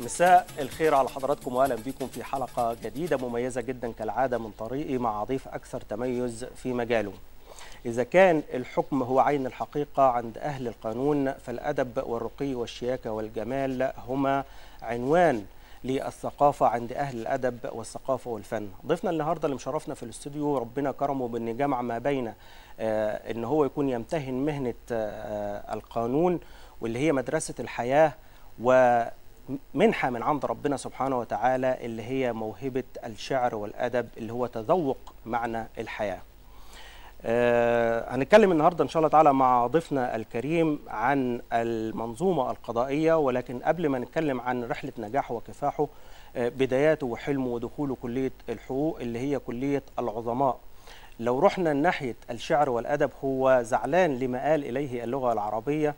مساء الخير على حضراتكم واهلا بكم في حلقة جديدة مميزة جدا كالعادة من طريقي مع ضيف أكثر تميز في مجاله. إذا كان الحكم هو عين الحقيقة عند أهل القانون فالأدب والرقي والشياكة والجمال هما عنوان للثقافة عند أهل الأدب والثقافة والفن ضيفنا النهاردة اللي مشرفنا في الاستوديو ربنا كرمه بأن جمع ما بين آه أن هو يكون يمتهن مهنة آه القانون واللي هي مدرسة الحياة ومنحة من عند ربنا سبحانه وتعالى اللي هي موهبة الشعر والأدب اللي هو تذوق معنى الحياة آه هنتكلم النهارده إن شاء الله تعالى مع ضيفنا الكريم عن المنظومة القضائية ولكن قبل ما نتكلم عن رحلة نجاحه وكفاحه آه بداياته وحلمه ودخوله كلية الحقوق اللي هي كلية العظماء. لو رحنا ناحية الشعر والأدب هو زعلان لما قال إليه اللغة العربية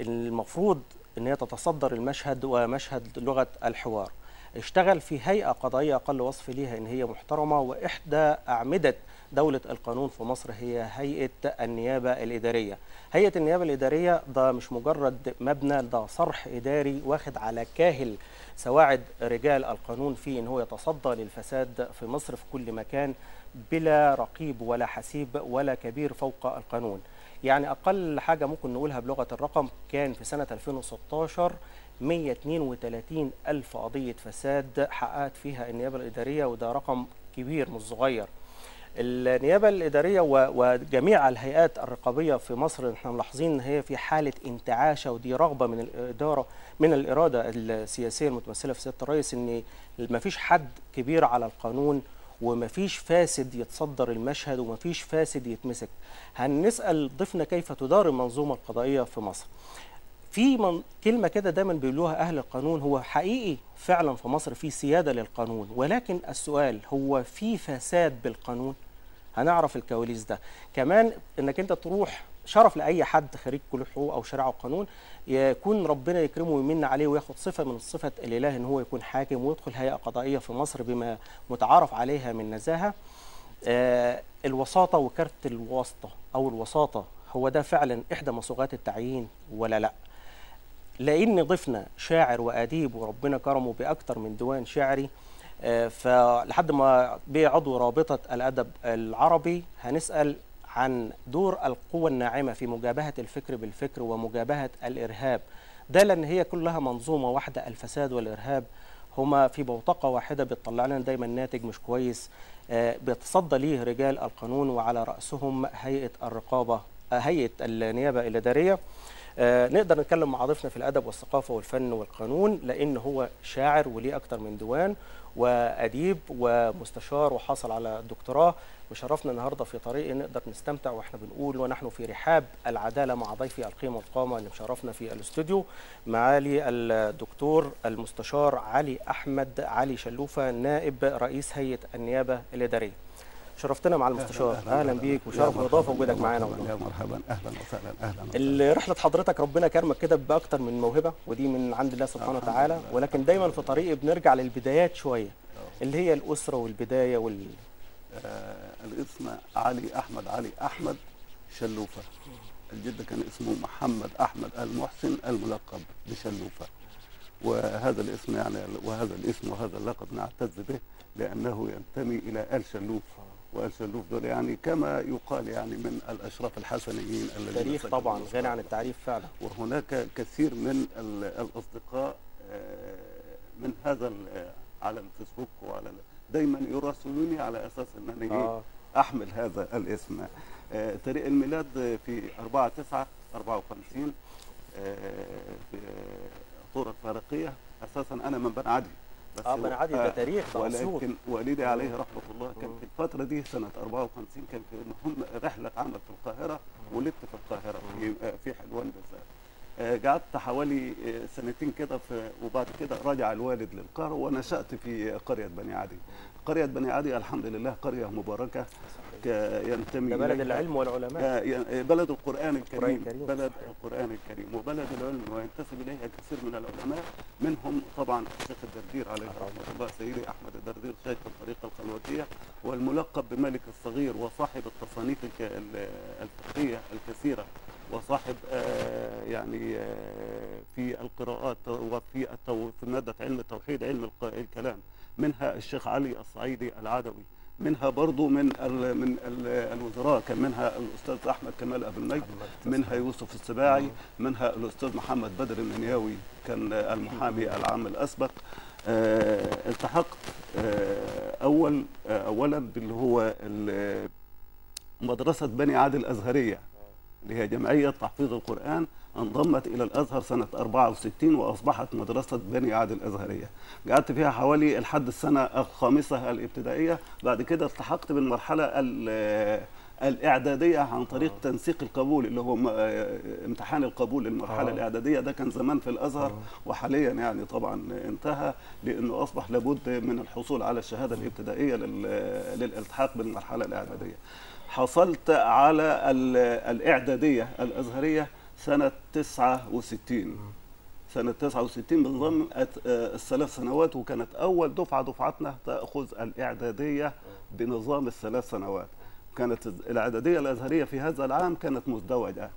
المفروض إن هي تتصدر المشهد ومشهد لغة الحوار. اشتغل في هيئة قضائية أقل وصف ليها إن هي محترمة وإحدى أعمدة دولة القانون في مصر هي هيئة النيابة الإدارية هيئة النيابة الإدارية ده مش مجرد مبنى ده صرح إداري واخد على كاهل سواعد رجال القانون في إن هو يتصدى للفساد في مصر في كل مكان بلا رقيب ولا حسيب ولا كبير فوق القانون يعني أقل حاجة ممكن نقولها بلغة الرقم كان في سنة 2016 132 ألف قضية فساد حققت فيها النيابة الإدارية وده رقم كبير مش صغير. النيابة الإدارية وجميع الهيئات الرقابية في مصر إحنا ملاحظين إن هي في حالة انتعاشة ودي رغبة من الإدارة من الإرادة السياسية المتمثلة في سيادة الرئيس إن ما فيش حد كبير على القانون وما فيش فاسد يتصدر المشهد وما فيش فاسد يتمسك. هنسأل ضيفنا كيف تدار المنظومة القضائية في مصر. في من كلمة كده دايما بيقولوها أهل القانون هو حقيقي فعلا في مصر في سيادة للقانون ولكن السؤال هو في فساد بالقانون؟ هنعرف الكواليس ده. كمان إنك أنت تروح شرف لأي حد خريج كليه حقوق أو شريعة وقانون يكون ربنا يكرمه ويمن عليه وياخد صفة من صفة الإله إن هو يكون حاكم ويدخل هيئة قضائية في مصر بما متعارف عليها من نزاهة. آه الوساطة وكارت الواسطة أو الوساطة هو ده فعلا إحدى مصوغات التعيين ولا لأ؟ لأن ضفنا شاعر وأديب وربنا كرمه باكثر من ديوان شعري فلحد ما بعضو رابطة الأدب العربي هنسأل عن دور القوة الناعمة في مجابهة الفكر بالفكر ومجابهة الإرهاب. ده لأن هي كلها منظومة واحدة الفساد والإرهاب. هما في بوتقة واحدة بتطلع لنا دايما ناتج مش كويس. بيتصدى ليه رجال القانون وعلى رأسهم هيئة الرقابة هيئة النيابة الإدارية. آه نقدر نتكلم مع ضيفنا في الأدب والثقافة والفن والقانون لأن هو شاعر وليه أكتر من ديوان. وأديب ومستشار وحاصل على دكتوراه وشرفنا النهارده في طريق نقدر نستمتع وإحنا بنقول ونحن في رحاب العدالة مع ضيفي القيمة والقامه اللي مشرفنا في الاستوديو معالي الدكتور المستشار علي أحمد علي شلوفة نائب رئيس هيئة النيابة الإدارية. شرفتنا مع المستشار. أهلا, أهلا بيك وشرف واضافه وجودك معانا. يا مرحبا أهلا وسهلا. أهلا رحلة حضرتك ربنا كرمك كده بأكتر من موهبة ودي من عند الله سبحانه وتعالى. ولكن دايما في طريق بنرجع للبدايات شوية اللي هي الأسرة والبداية وال آه الاسم علي أحمد. علي أحمد شلوفة. الجد كان اسمه محمد أحمد المحسن الملقب بشلوفة. وهذا الاسم يعني وهذا الاسم وهذا اللقب نعتز به لأنه ينتمي إلى آل شلوف وال شلوف دول يعني كما يقال يعني من الأشراف الحسنيين الذين تاريخ طبعا غني عن التعريف فعلا. وهناك كثير من الأصدقاء من هذا على الفيسبوك وعلى دايما يراسلوني على أساس أنني آه. أحمل هذا الاسم. تاريخ الميلاد في 4 9 54 في طور الفارقية أساسا أنا من بني عدي. بس آه بني عدي ده تاريخ ده ولكن والدي عليه رحمة الله كان في الفترة دي سنة 54 كان في هم رحلة عمل في القاهرة ولدت في القاهرة في في حلوان بالذات. قعدت حوالي سنتين كده في وبعد كده رجع الوالد للقاهرة ونشات في قرية بني عدي قرية بني عدي الحمد لله قرية مباركة. ينتمي بلد العلم والعلماء. بلد القرآن الكريم, الكريم. بلد القرآن الكريم. وبلد العلم وينتسب إليها كثير من العلماء. منهم طبعا الشيخ الدردير عليه رحمة الله سيدي أحمد الدردير شيخ الطريقة الخلوتية والملقب بملك الصغير وصاحب التصانيف الفقهية الكثيرة وصاحب آه، يعني آه، في القراءات وفي التو- في مادة علم التوحيد علم الكلام. منها الشيخ علي الصعيدي العدوي. منها برضو من ال من ال الوزراء كان منها الأستاذ أحمد كمال أبو المجد منها يوسف السباعي منها الأستاذ محمد بدر المنياوي كان المحامي العام الأسبق. آه، التحقت آه، أول آه، اولا باللي هو مدرسة بني عادل الأزهرية اللي هي جمعية تحفيظ القرآن. انضمت إلى الأزهر سنة 64 وأصبحت مدرسة بني عادل الأزهرية. قعدت فيها حوالي لحد السنة الخامسة الابتدائية. بعد كده التحقت بالمرحلة ال- الإعدادية عن طريق تنسيق القبول اللي هو آه، امتحان القبول للمرحلة آه. الإعدادية. ده كان زمان في الأزهر وحاليا يعني طبعا انتهى لأنه أصبح لابد من الحصول على الشهادة الابتدائية لل- للالتحاق بالمرحلة الإعدادية. حصلت على ال- الإعدادية سنة 69 سنة 69 بنظام آه، الثلاث سنوات وكانت أول دفعة دفعتنا تأخذ الإعدادية بنظام الثلاث سنوات. كانت الإعدادية الأزهرية في هذا العام كانت مزدوجة.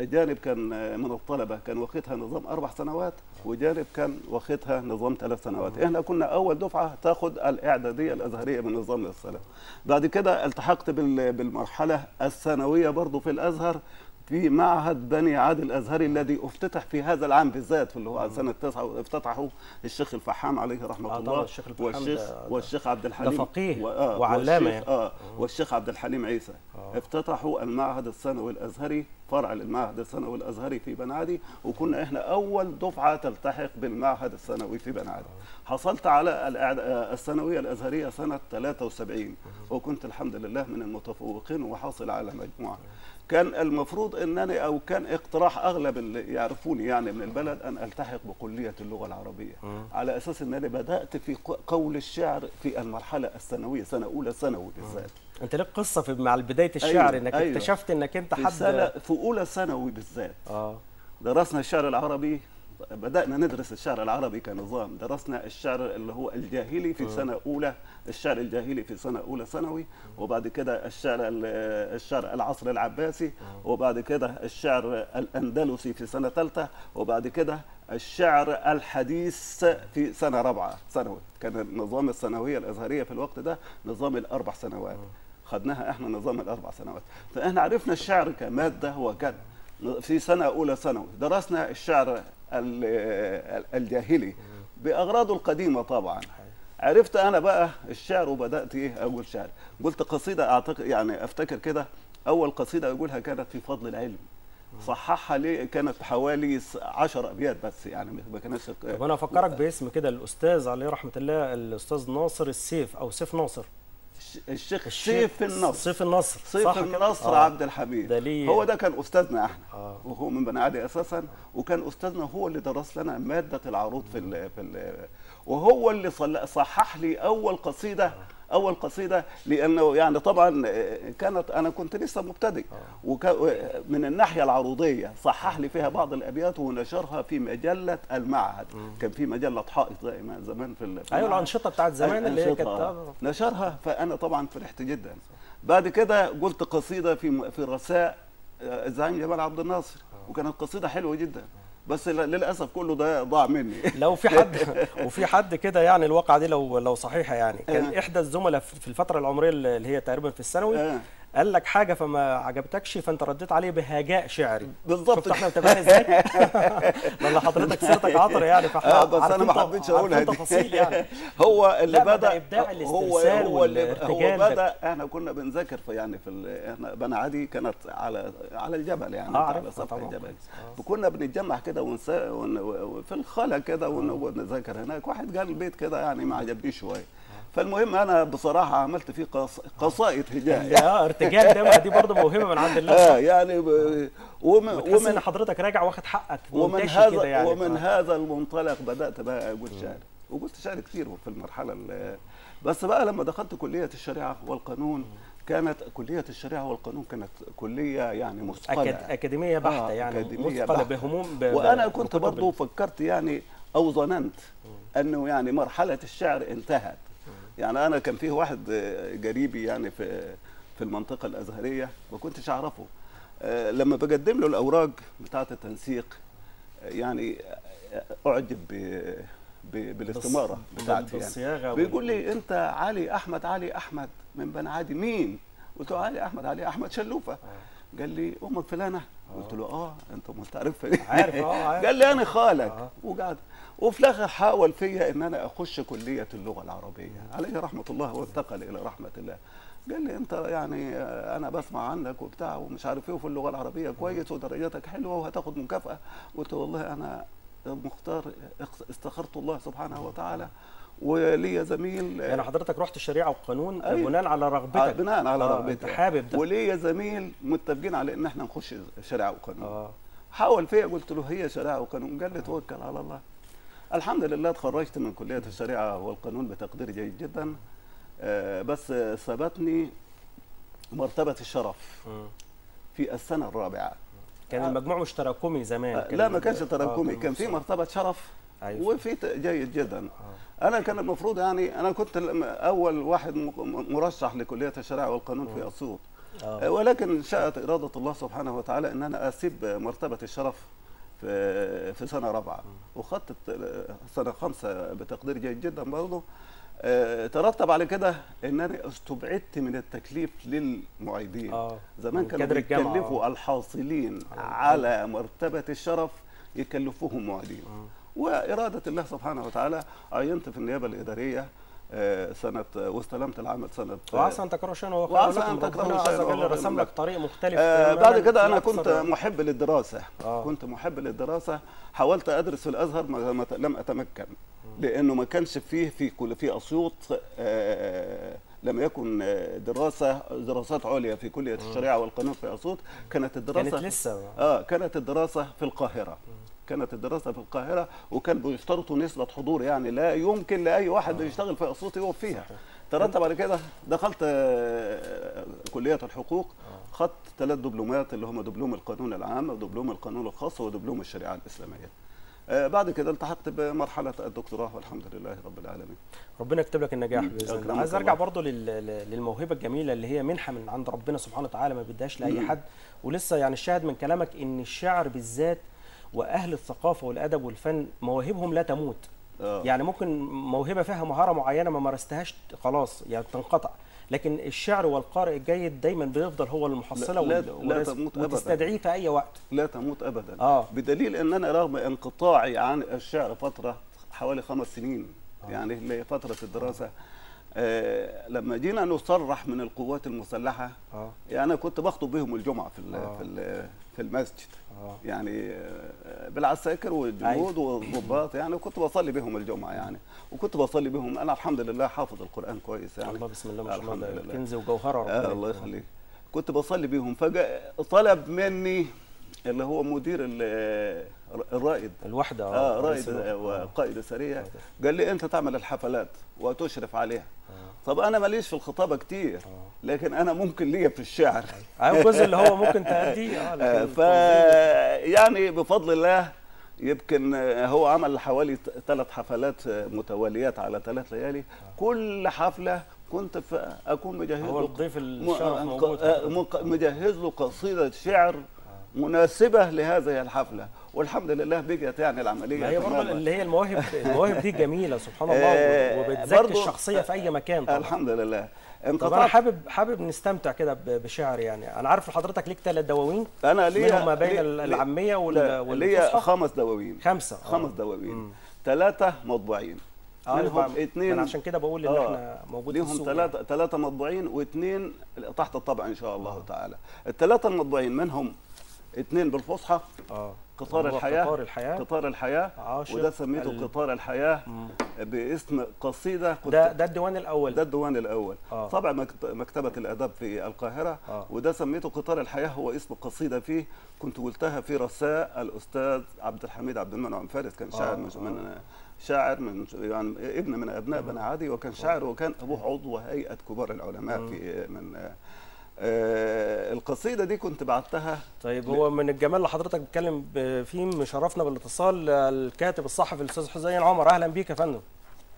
جانب كان آه، من الطلبة كان واخدها نظام أربع سنوات وجانب كان واخدها نظام ثلاث سنوات. إحنا كنا أول دفعة تاخد الإعدادية الأزهرية بنظام الثلاث. بعد كده التحقت بال- بالمرحلة الثانوية برضو في الأزهر. في معهد بني عادل الأزهري الذي افتتح في هذا العام بالذات اللي هو سنة 9 افتتحه الشيخ الفحام عليه رحمة آه الله الشيخ الفحام والشيخ ده- والشيخ عبد الحليم فقيه آه وعلامة والشيخ آه والشيخ عبد الحليم عيسى. آه. افتتحوا المعهد الثانوي الأزهري فرع للمعهد الثانوي الأزهري في بنعدي وكنا إحنا أول دفعة تلتحق بالمعهد الثانوي في بنعدي حصلت على آه، الثانوية الأزهرية سنة 73 وكنت الحمد لله من المتفوقين وحاصل على مجموعه كان المفروض إنني أو كان اقتراح أغلب اللي يعرفوني يعني من البلد أن ألتحق بكلية اللغة العربية. على أساس انني بدأت في قول الشعر في المرحلة الثانوية سنة أولى ثانوي بالذات. أنت لك قصة في مع بدايه الشعر أيوة، إنك أيوة. اكتشفت إنك أنت في حد سنة في أولى ثانوي بالذات. آه. درسنا الشعر العربي بدأنا ندرس الشعر العربي كنظام. درسنا الشعر اللي هو الجاهلي في سنة أولى الشعر الجاهلي في سنة أولى ثانوي وبعد كده الشعر ال- الشعر العصر العباسي وبعد كده الشعر الأندلسي في سنة ثالثة وبعد كده الشعر الحديث في سنة رابعة ثانوي. كان نظام الثانوية الأزهرية في الوقت ده نظام الأربع سنوات. خدناها إحنا نظام الأربع سنوات. فاحنا عرفنا الشعر كمادة وكان في سنة أولى ثانوي. درسنا الشعر ال- الجاهلي بأغراضه القديمة طبعا. عرفت أنا بقى الشعر وبدأت إيه أقول شعر. قلت قصيدة أعتقد يعني أفتكر كده أول قصيدة أقولها كانت في فضل العلم. صححها لي كانت حوالي س- عشر أبيات بس يعني ما كانش طب أنا أفكرك باسم كده الأستاذ عليه رحمة الله الأستاذ ناصر السيف أو سيف ناصر. الشيخ سيف النصر سيف النصر سيف صح؟ النصر آه. عبد الحميد هو ده كان أستاذنا إحنا آه. وهو من بني عادي أساسا وكان أستاذنا هو اللي درس لنا مادة العروض في ال في ال وهو اللي صحح لي أول قصيدة أول قصيدة لأنه يعني طبعا كانت أنا كنت لسه مبتدئ. ومن الناحية العروضية صحح لي فيها بعض الأبيات ونشرها في مجلة المعهد. كان في مجلة حائط زي زمان في أيوه. الأنشطة بتاعت زمان اللي هي كانت آه. آه. نشرها فأنا طبعا فرحت جدا. بعد كده قلت قصيدة في في آه، الزعيم جمال عبد الناصر. وكانت قصيدة حلوة جدا. بس للأسف كله ده ضاع مني لو في حد وفي حد كده يعني الواقعة دي لو لو صحيحة يعني كان آه. إحدى الزملاء في في الفترة العمرية اللي هي تقريبا في الثانوي آه. قال لك حاجة فما عجبتكش فأنت رديت عليه بهجاء شعري بالظبط شفت إحنا متابعين إزاي؟ لأن حضرتك سيرتك عطر يعني فإحنا آه بس أنا ما حبيتش اقولها دي تفاصيل يعني هو اللي بدا ده إبداع هو الاسترسال هو اللي هو. بدا إحنا كنا بنذاكر في يعني في إحنا بني عادي كانت على على الجبل يعني آه، على سطح الجبل. آه. فكنا بنتجمع كده ونسا ون و- في الخلا كده ونقعد نذاكر هناك واحد قال البيت كده يعني ما عجبنيش شوية فالمهم أنا بصراحة عملت فيه قص... قصائد هجاء آه ارتجال ده دي برضه موهبة من عند الله آه يعني ب... ومن وتحس إن ومن حضرتك راجع واخد حقك ومن هذا يعني. ومن ف- هذا المنطلق بدأت بقى أقول شعر. وقلت شعر كتير في المرحلة ال- بس بقى لما دخلت كلية الشريعة والقانون كانت كلية الشريعة والقانون كانت كلية يعني مثقلة. أكاد... أكاديمية بحتة آه، يعني أكاديمية مثقلة بحتة. بهموم ب... وأنا ب- كنت برضو فكرت يعني أو ظننت إنه يعني مرحلة الشعر انتهت. يعني أنا كان فيه واحد آه، قريبي يعني في في المنطقة الأزهرية ما كنتش أعرفه. آه، لما بقدم له الأوراق بتاعة التنسيق آه، يعني آه، أعجب بالاستمارة بتاعتي يعني. بيقول لي أنت علي أحمد علي أحمد من بني عادي مين؟ قلت له علي أحمد علي أحمد شلوفة. قال لي أمك فلانة. قلت له آه أنت مستعرف عارف، آه، عارف. قال لي أنا خالك. آه. وقعد وفي الآخر حاول فيا إن أنا أخش كلية اللغة العربية. عليه رحمة الله وانتقل إلى رحمة الله. قال لي أنت يعني آه، أنا بسمع عنك وبتاع ومش عارف إيه وفي اللغة العربية كويس ودرجاتك حلوة وهتاخد مكافأة. قلت والله أنا مختار استخرت الله سبحانه وتعالى ولي زميل يعني حضرتك رحت الشريعه والقانون أيوة. بناء على آه، رغبتك بناء على آه، رغبتي. انت حابب ده. وليا زميل متفقين على إن إحنا نخش شريعة وقانون. آه. حاول فيا قلت له هي شريعة وقانون. قال لي توكل على الله. الحمد لله تخرجت من كلية الشريعة والقانون بتقدير جيد جدا آه، بس ثبتني مرتبة الشرف. في السنة الرابعة كان آه. المجموع مش تراكمي زمان آه، لا ما كانش تراكمي كان في. مرتبة شرف أيوة. وفي جيد جدا أنا كان المفروض يعني أنا كنت أول واحد مرشح لكلية الشريعة والقانون في اسيوط آه. ولكن شاءت إرادة الله سبحانه وتعالى إن أنا أسيب مرتبة الشرف في في سنة رابعة. الت- سنة خمسة بتقدير جيد جدا برضه آه، ترتب على كده ان أنا استبعدت من التكليف للمعيدين. آه زمان كانوا بيكلفوا الحاصلين آه. على مرتبة الشرف يكلفوهم معيدين. وإرادة الله سبحانه وتعالى عينت في النيابة الإدارية آه، سنة واستلمت العمل سنة وعسى أن تكرهوا شيئا وهو وعسى أن تكرهوا شيئا عز وجل رسم. لك طريق مختلف آه بعد كده في كنت محب للدراسة. آه. كنت محب للدراسة. حاولت أدرس في الأزهر ما لم أتمكن لأنه ما كانش فيه في كل في أسيوط آه، لم يكن آه، دراسة دراسات عليا في كلية الشريعة والقانون في أسيوط كانت الدراسة كانت لسه. آه كانت الدراسة في القاهرة. كانت الدراسة في القاهرة وكان بيشترطوا نسبة حضور يعني لا يمكن لأي واحد يشتغل في اسيوط يقف فيها. ترتب على كده دخلت آه، كلية الحقوق خدت ثلاث دبلومات اللي هم دبلوم القانون العام ودبلوم القانون الخاص ودبلوم الشريعة الإسلامية. آه، بعد كده التحقت بمرحلة الدكتوراه والحمد لله رب العالمين. ربنا يكتب لك النجاح بإذن الله. عايز أرجع. برضه لل- لل- للموهبة الجميلة اللي هي منحة من عند ربنا سبحانه وتعالى ما بيديهاش لأي حد. ولسه يعني الشاهد من كلامك إن الشعر بالذات وأهل الثقافة والأدب والفن مواهبهم لا تموت آه. يعني ممكن موهبة فيها مهارة معينة ما مارستهاش خلاص يعني تنقطع لكن الشعر والقارئ الجيد دايما بيفضل هو المحصلة لا- لا والرزق تموت أبداً. وتستدعيه في أي وقت لا تموت ابدا آه. بدليل إن أنا رغم انقطاعي عن الشعر فترة حوالي خمس سنين يعني اللي هي فترة الدراسة آه لما جينا نصرح من القوات المسلحة آه يعني أنا كنت بخطب بهم الجمعة في آه. في في المسجد. آه. يعني آه، بالعساكر والجنود والضباط يعني كنت بصلي بهم الجمعة يعني. وكنت بصلي بهم. أنا الحمد لله حافظ القرآن كويس يعني. الله بسم الله ما شاء الله. كنز وجوهره ربنا آه الله. يخليك. كنت بصلي بيهم فجاء طلب مني اللي هو مدير الرائد. الوحدة. آه رائد. وقائد السريه آه. قال لي أنت تعمل الحفلات وتشرف عليها. طب أنا ماليش في الخطابة كتير لكن أنا ممكن ليا في الشعر. أيوه الجزء اللي هو ممكن تأديه. آه آه، ف يعني بفضل الله يمكن آه، هو عمل حوالي ثلاث حفلات آه، متواليات على ثلاث ليالي. كل حفلة كنت أكون مجهز هو الضيف الشرف آه، موجود آه، مجهز له قصيدة شعر مناسبة لهذه الحفلة. والحمد لله بقت يعني العملية ما هي برضه. اللي هي المواهب المواهب دي جميلة سبحان الله آه، وبتزكي الشخصية في أي مكان طبعا. الحمد لله. طب أنا حابب حابب نستمتع كده بشعر يعني. أنا عارف حضرتك ليك ثلاث دواوين أنا ليا منهم ما بين العامية وال- ليا خمس دواوين. خمسة. آه. خمس دواوين. ثلاثة مطبوعين. آه منهم اثنين عشان كده بقول إن آه، إحنا موجود في ليهم السوق ثلاثة ثلاثة مطبوعين واثنين تحت الطبع إن شاء الله تعالى. الثلاثة المطبوعين منهم اثنين بالفصحى. آه. قطار هو الحياة. قطار الحياة. قطار الحياة. عاشق وده سميته ال- قطار الحياة مم. باسم قصيدة كنت ده ده الديوان الأول. ده الديوان الأول. آه. طبع مكت- مكتبة الآداب في القاهرة. آه. وده سميته قطار الحياة. هو اسم قصيدة فيه. كنت قلتها في رساء. الأستاذ عبد الحميد عبد المنعم فارس كان شاعر آه، من, آه. شاعر من يعني ابن من أبناء بني عدي وكان شاعر وكان أبوه عضو هيئة كبار العلماء في من آه القصيدة دي كنت بعتها طيب هو من الجمال اللي حضرتك بتتكلم فيه مشرفنا بالاتصال الكاتب الصحفي الأستاذ حسين عمر. أهلا بيك يا فندم.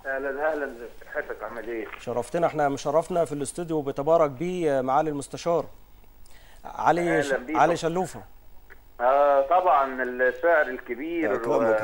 أهلا أهلا. صحتك عامل إيه؟ شرفتنا. إحنا مشرفنا في الاستوديو بتبارك بيه معالي المستشار علي ش... علي شلوفه. آه طبعا الشاعر الكبير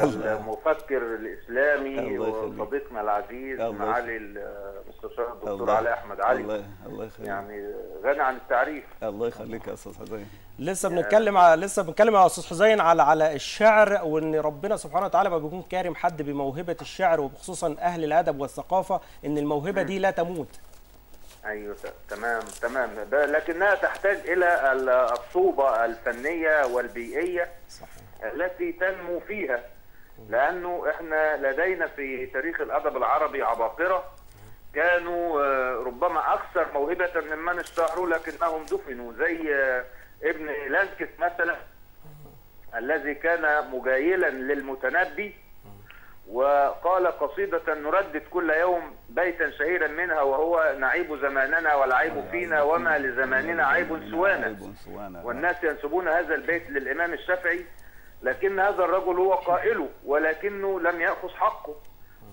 الله. والمفكر الإسلامي الله يخليك. وصديقنا العزيز معالي المستشار الدكتور الله- علي أحمد علي. الله الله يخليك. يعني غني عن التعريف. الله يخليك يا أستاذ حسين. لسه بنتكلم على لسه بنتكلم على أستاذ حسين على على الشعر وإن ربنا سبحانه وتعالى ما بيكون كارم حد بموهبة الشعر وخصوصا أهل الأدب والثقافة إن الموهبة دي لا تموت. أيوه تمام تمام. ده لكنها تحتاج إلى ال- الصوبة الفنية والبيئية صحيح. التي تنمو فيها لأنه إحنا لدينا في تاريخ الأدب العربي عباقرة كانوا آه، ربما أكثر موهبة ممن اشتهروا لكنهم دفنوا زي آه، ابن لنكك مثلا الذي كان مجايلا للمتنبي وقال قصيدة نردد كل يوم بيتا شهيرا منها وهو نعيب زماننا والعيب فينا وما لزماننا عيب سوانا. عيب سوانا. والناس ينسبون هذا البيت للإمام الشافعي لكن هذا الرجل هو قائله ولكنه لم يأخذ حقه.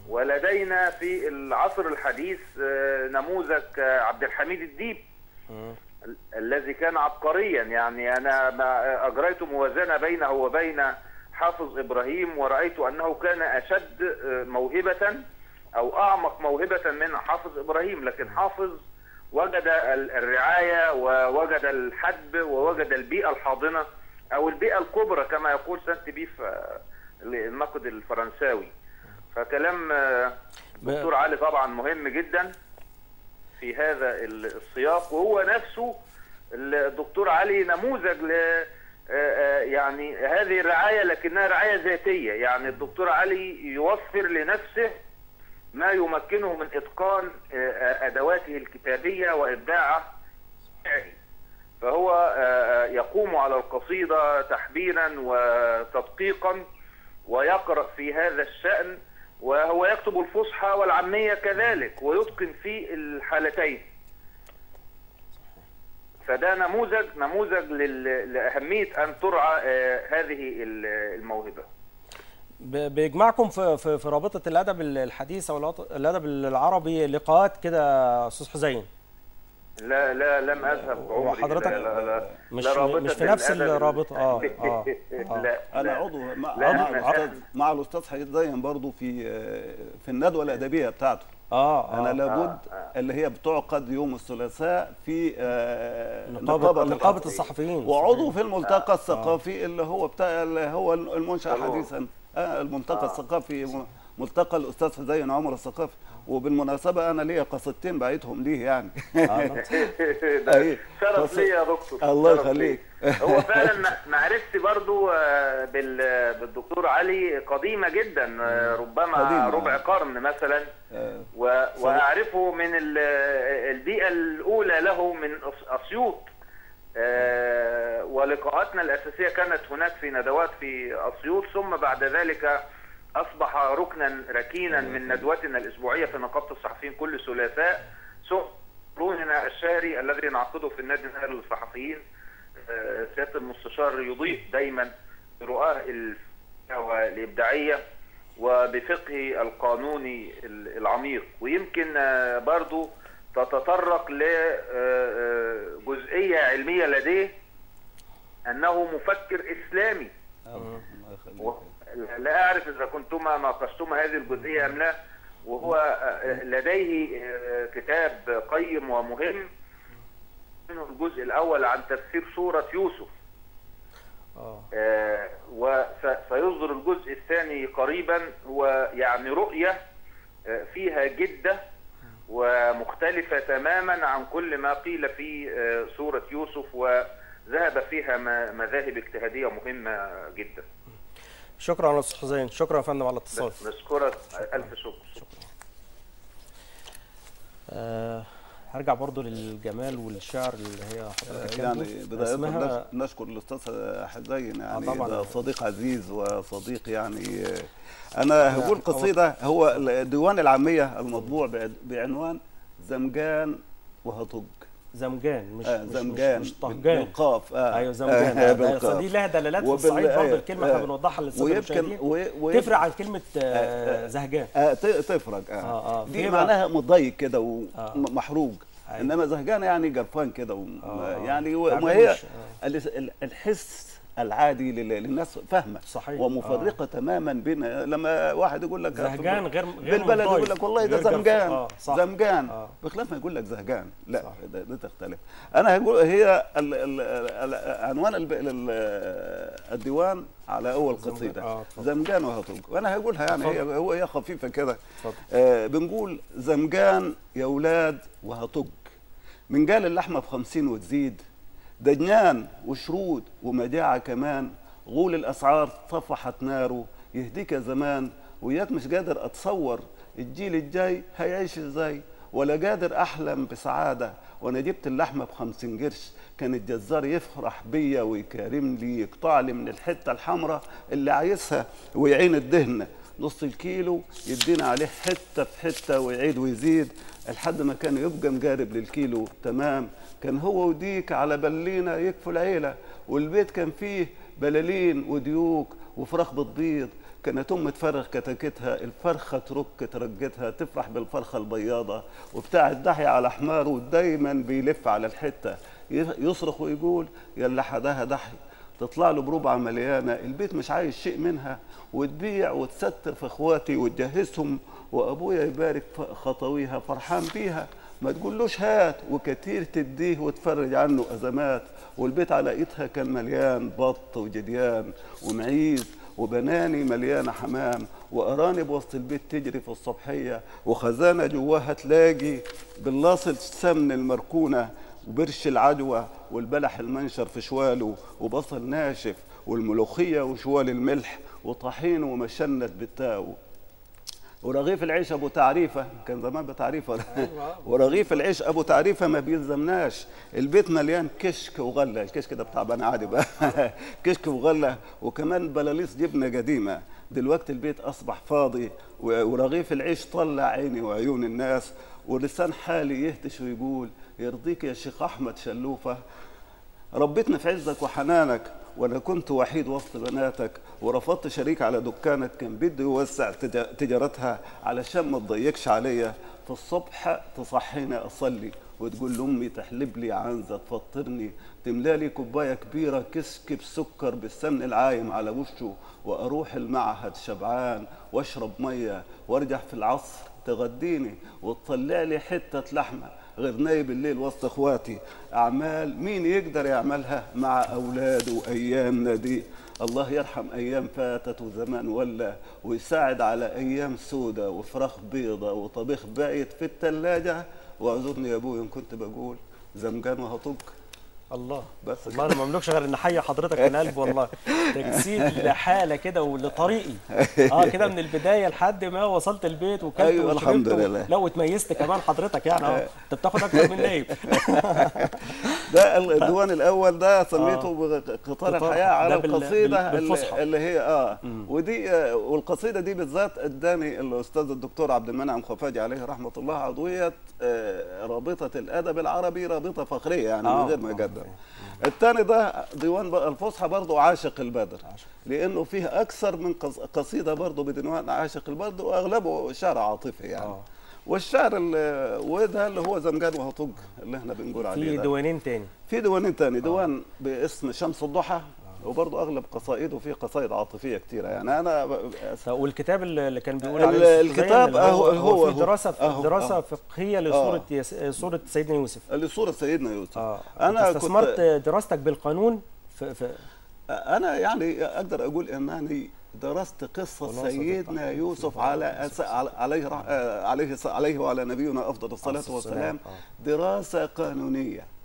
ولدينا في العصر الحديث آه، نموذج آه، عبد الحميد الديب الذي كان عبقريا. يعني أنا ما أجريت موازنة بينه وبين حافظ إبراهيم ورأيت أنه كان أشد آه، موهبة أو أعمق موهبة من حافظ إبراهيم. لكن حافظ وجد ال- الرعاية ووجد الحدب ووجد البيئة الحاضنة أو البيئة الكبرى كما يقول سانت بيف آه، الناقد الفرنساوي. فكلام آه، الدكتور علي طبعا مهم جدا في هذا ال- السياق وهو نفسه الدكتور علي نموذج ل آه، آه، يعني هذه الرعاية لكنها رعاية ذاتية. يعني الدكتور علي يوفر لنفسه ما يمكنه من إتقان آه، آه، أدواته الكتابية وإبداعه فهو آه، آه، يقوم على القصيدة تحبيرا وتدقيقا ويقرأ في هذا الشأن وهو يكتب الفصحى والعامية كذلك ويتقن في الحالتين. فده نموذج نموذج لأهمية أن ترعى آه، هذه ال- الموهبة بيجمعكم في في, في رابطة الأدب الحديث أو الأدب العربي لقاءات كده يا أستاذ حسين لا لا لم أذهب بعمري وحضرتك لا لا لا مش- لا مش في نفس الأدب الرابطة. آه، آه، آه. لا أنا. عضو مع, مع, مع الأستاذ حسين برضه في في الندوة الأدبية بتاعته آه أنا آه لابد آه. اللي هي بتعقد يوم الثلاثاء في آه، نقابه نقابة الصحفيين. وعضو في الملتقى الثقافي اللي هو بتاع اللي هو المنشأ تمام. حديثا. آه الملتقى الثقافي. م- ملتقى الأستاذ حسين عمر الثقافي وبالمناسبة أنا ليا قصيدتين بعتهم ليه يعني. ده. شرف بس- لي يا دكتور الله يخليك. لي. هو فعلا معرفتي برضو آه، بال- بالدكتور علي قديمة جدا آه، ربما قديمة. ربع قرن مثلا آه، و- وأعرفه من ال- البيئة الأولى له من أسيوط ولقاءاتنا الأساسية كانت هناك في ندوات في أسيوط ثم بعد ذلك أصبح ركنا ركينا من ندواتنا الأسبوعية في نقابة الصحفيين كل ثلاثاء روننا الشهري الذي نعقده في النادي الأهلي للصحفيين آه، سيادة المستشار يضيف دايما برؤاه ال- والابداعيه وبفقهه القانوني ال- العميق. ويمكن آه، برضو تتطرق لجزئيه علمية لديه أنه مفكر إسلامي. و- لا أعرف إذا كنتما ناقشتما هذه الجزئية أم لا. وهو آه، لديه آه، كتاب قيم ومهم. منه الجزء الأول عن تفسير سورة يوسف. آه، وسيصدر الجزء الثاني قريبا هو يعني رؤية آه، فيها جدة ومختلفة تماما عن كل ما قيل في آه، سورة يوسف وذهب فيها مذاهب اجتهادية مهمة جدا. شكرا يا أستاذ حسين شكرا يا فندم على الاتصال نشكرك ألف شكر آه هرجع برضو للجمال والشعر اللي هي حضرتك يعني. بداية اسمها نش- نشكر الأستاذ حزين يعني طبعاً. ده صديق عزيز وصديق يعني أنا هقول قصيدة هو الديوان العامية المطبوع بع- بعنوان زمجان وهطج زمجان مش آه زمجان مش, مش طهجان بالقاف آه أيوه زمجان آه آه بالقاف. دي لها دلالات في الصعيد برضه آه، الكلمة إحنا آه. بنوضحها ويمكن- تفرق عن كلمة آه زهجان آه تفرق آه, آه، آه. دي معناها مضيق كده آه. ومحروق أيوة. إنما زهقان يعني قرفان كده آه. يعني و- تعبان ما هي آه. الحس العادي لل- للناس فاهمة صحيح. ومفرقة تماما بين لما واحد يقول لك زهقان غير غير بالبلد يقول. لك والله ده زمجان آه صح زمجان آه. بخلاف ما يقول لك زهقان لا صح. ده, ده تختلف أنا هقول هي ال ال ال عنوان ال- الديوان على أول. قصيدة آه،. زمجان وهطوق وأنا هقولها يعني هي. هو هي خفيفة كده. آه بنقول زمجان يا ولاد وهطق من قال اللحمة بخمسين وتزيد دجنان وشرود ومجاعة كمان غول الأسعار طفحت ناره يهديك زمان وياك مش قادر أتصور الجيل الجاي هيعيش إزاي؟ ولا قادر أحلم بسعادة وأنا جبت اللحمة بخمسين قرش كان الجزار يفرح بيا ويكرم لي يقطع لي من الحتة الحمراء اللي عايزها ويعين الدهن. نص الكيلو يدينا عليه حتة بحتة ويعيد ويزيد لحد ما كان يبقى مقارب للكيلو. تمام. كان هو وديك على بلينا يكفوا العيلة والبيت كان فيه بلالين وديوك وفراخ بتبيض كانت أم تفرخ كتكتها الفرخة ترك ترجتها تفرح بالفرخة البياضة. وبتاع الدحية على حماره دايما بيلف على الحتة. يصرخ ويقول يلا حداها دحي تطلع له بربع مليانة. البيت مش عايز شيء منها. وتبيع وتستر في أخواتي وتجهزهم وأبويا يبارك خطويها فرحان بيها. ما تقولوش هات وكتير تديه وتفرج عنه ازمات والبيت على إيدها كان مليان بط وجديان ومعيز وبناني مليانه حمام وأرانب وسط البيت تجري في الصبحية وخزانة جواها تلاقي باللاصل سمن المركونة وبرش العجوة والبلح المنشر في شواله وبصل ناشف والملوخية وشوال الملح وطحين ومشنت بالتاو. ورغيف العيش أبو تعريفة. كان زمان بتعريفة. ورغيف العيش أبو تعريفة ما بيلزمناش. البيت مليان كشك وغلة. الكشك ده بتاع بني عادي بقى. كشك وغلة. وكمان بلاليص جبنة قديمة. دلوقتي البيت أصبح فاضي. ورغيف العيش طلع عيني وعيون الناس. ولسان حالي يهتش ويقول يرضيك يا شيخ أحمد شلوفة. ربيتنا في عزك وحنانك. وأنا كنت وحيد وسط بناتك ورفضت شريك على دكانك كان بده يوسع تجارتها علشان ما تضيقش عليا. في الصبح تصحيني اصلي وتقول لأمي تحلب لي عنزة تفطرني تملالي كوباية كبيرة كسك بسكر بالسمن العايم على وشه وأروح المعهد شبعان وأشرب مية وأرجع في العصر تغديني وتطلع لي حتة لحمة. غير بالليل وسط اخواتي. أعمال مين يقدر يعملها مع اولاده ايامنا دي؟ الله يرحم أيام فاتت وزمان ولا ويساعد على أيام سودة وفراخ بيضة وطبيخ بايت في الثلاجة واعذرني يا أبوي إن كنت بقول زمجان وهطق الله. بس والله أنا ما أملكش غير إن أحيي حضرتك من قلب والله. تجسيد لحالة كده ولطريقي. آه كده من البداية لحد ما وصلت البيت وكلت أيوة الحمد لله. لا واتميزت كمان حضرتك يعني. آه أنت بتاخد أكتر من نايب ده الديوان الأول ده سميته بقطار قطار. الحياة على القصيدة اللي. اللي هي آه. ودي آه والقصيدة دي بالذات أداني الأستاذ الدكتور عبد المنعم خفاجي عليه رحمة الله عضوية آه رابطة الأدب العربي رابطة فخرية يعني آه، من غير ما آه، يقدم الثاني ده ديوان بقى الفصحى برضه عاشق البدر لأنه فيه أكثر من قص- قصيدة برضه بديوان عاشق البدر وأغلبه شعر عاطفي يعني. آه. والشعر ال- وده اللي هو زمجان وهطج اللي إحنا بنقول عليه في. ديوانين تاني. في ديوانين تاني. ديوان باسم شمس الضحى وبرضه أغلب قصائده فيه قصائد عاطفية كتيرة. يعني أنا والكتاب اللي كان بيقول عليه الكتاب هو, هو- هو في دراسة أهو- دراسة أهو. فقهية لصورة يس... صورة سيدنا يوسف. اللي صورة سيدنا يوسف. آه. أنا استثمرت كنت دراستك بالقانون في, في أنا يعني أقدر أقول إنني درست قصة خلاصة سيدنا التحقيق يوسف على عليه آه، عليه عليه وعلى نبينا أفضل الصلاة الصلاة والسلام. والسلام. دراسة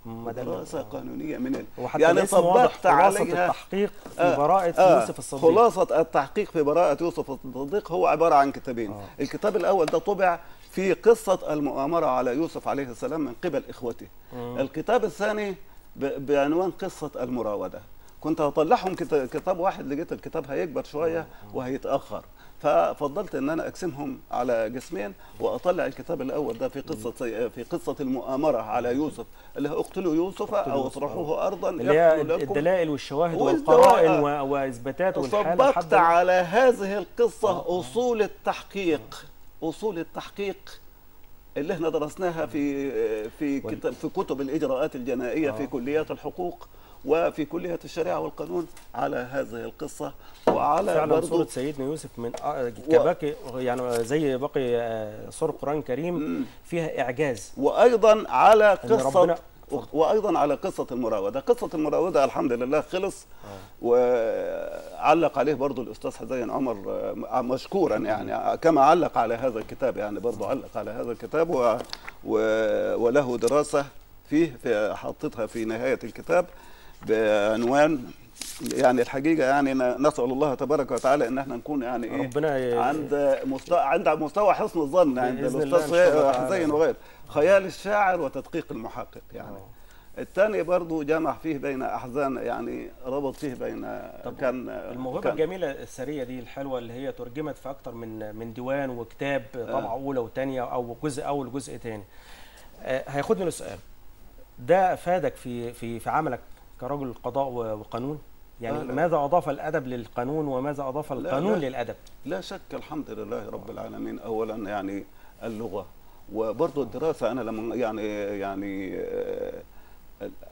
دراسة قانونية من ال... يعني طبقت عليها التحقيق في آه، براءة آه، يوسف الصديق. خلاصة التحقيق في براءة يوسف الصديق هو عبارة عن كتابين. آه. الكتاب الأول ده طبع في قصة المؤامرة على يوسف عليه السلام من قبل إخوته. الكتاب الثاني ب- بعنوان قصة المراودة. كنت هطلعهم كت- كتاب واحد لقيت الكتاب هيكبر شوية وهيتأخر. ففضلت إن أنا أقسمهم على قسمين وأطلع الكتاب الأول ده في قصة في قصة المؤامرة على يوسف اللي هو اقتلوا يوسف أو اطرحوه ارضا اللي هي الدلائل والشواهد والقرائن آه. وإثباتات والحالة طبقت على هذه القصة أصول التحقيق أصول التحقيق اللي إحنا درسناها في في كتب في كتب الإجراءات الجنائية في آه. كليات الحقوق وفي كلية الشريعة والقانون على هذه القصة وعلى فعلا سورة سيدنا يوسف من آه، كباقي يعني زي باقي آه، سور القرآن الكريم فيها إعجاز. وأيضا على ربنا- وأيضا على قصة المراودة. قصة المراودة الحمد لله خلص. وعلق عليه برضو الأستاذ حسين عمر آه، مشكورا يعني كما علق على هذا الكتاب يعني برضو علق على هذا الكتاب و و وله دراسة فيه في حطيتها في نهاية الكتاب. بعنوان يعني الحقيقة يعني نسأل الله تبارك وتعالى إن إحنا نكون يعني إيه ربنا ي- عند مستوى عند مستوى حسن الظن عند الاستاذ. حسين وغيره. خيال الشاعر وتدقيق المحقق يعني. الثاني برضو جمع فيه بين أحزان يعني ربط فيه بين طب كان الموهبة كان الجميلة السرية دي الحلوة اللي هي ترجمت في أكتر من من ديوان وكتاب طبعة أولى وثانية أو جزء أول وجزء ثاني. هياخدني للسؤال ده فادك في في في عملك كرجل قضاء وقانون؟ يعني لا، لا. ماذا أضاف الأدب للقانون وماذا أضاف القانون لا. للأدب؟ لا شك الحمد لله رب العالمين اولا يعني اللغة وبرضو الدراسة أنا لما يعني يعني آه،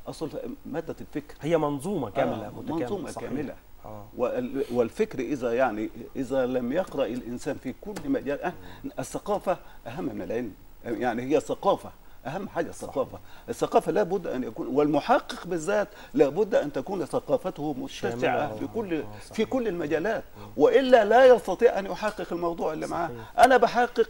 أصل مادة الفكر هي منظومة كاملة آه، متكاملة منظومة صحيح. كامله آه. وال- والفكر إذا يعني إذا لم يقرأ الإنسان في كل مجال أه، الثقافة أهم من العلم يعني هي ثقافة أهم حاجة الثقافة الثقافة لابد أن يكون والمحقق بالذات لابد أن تكون ثقافته متسعه. في كل آه، في. كل المجالات وإلا لا يستطيع أن يحقق الموضوع اللي معاه. أنا بحقق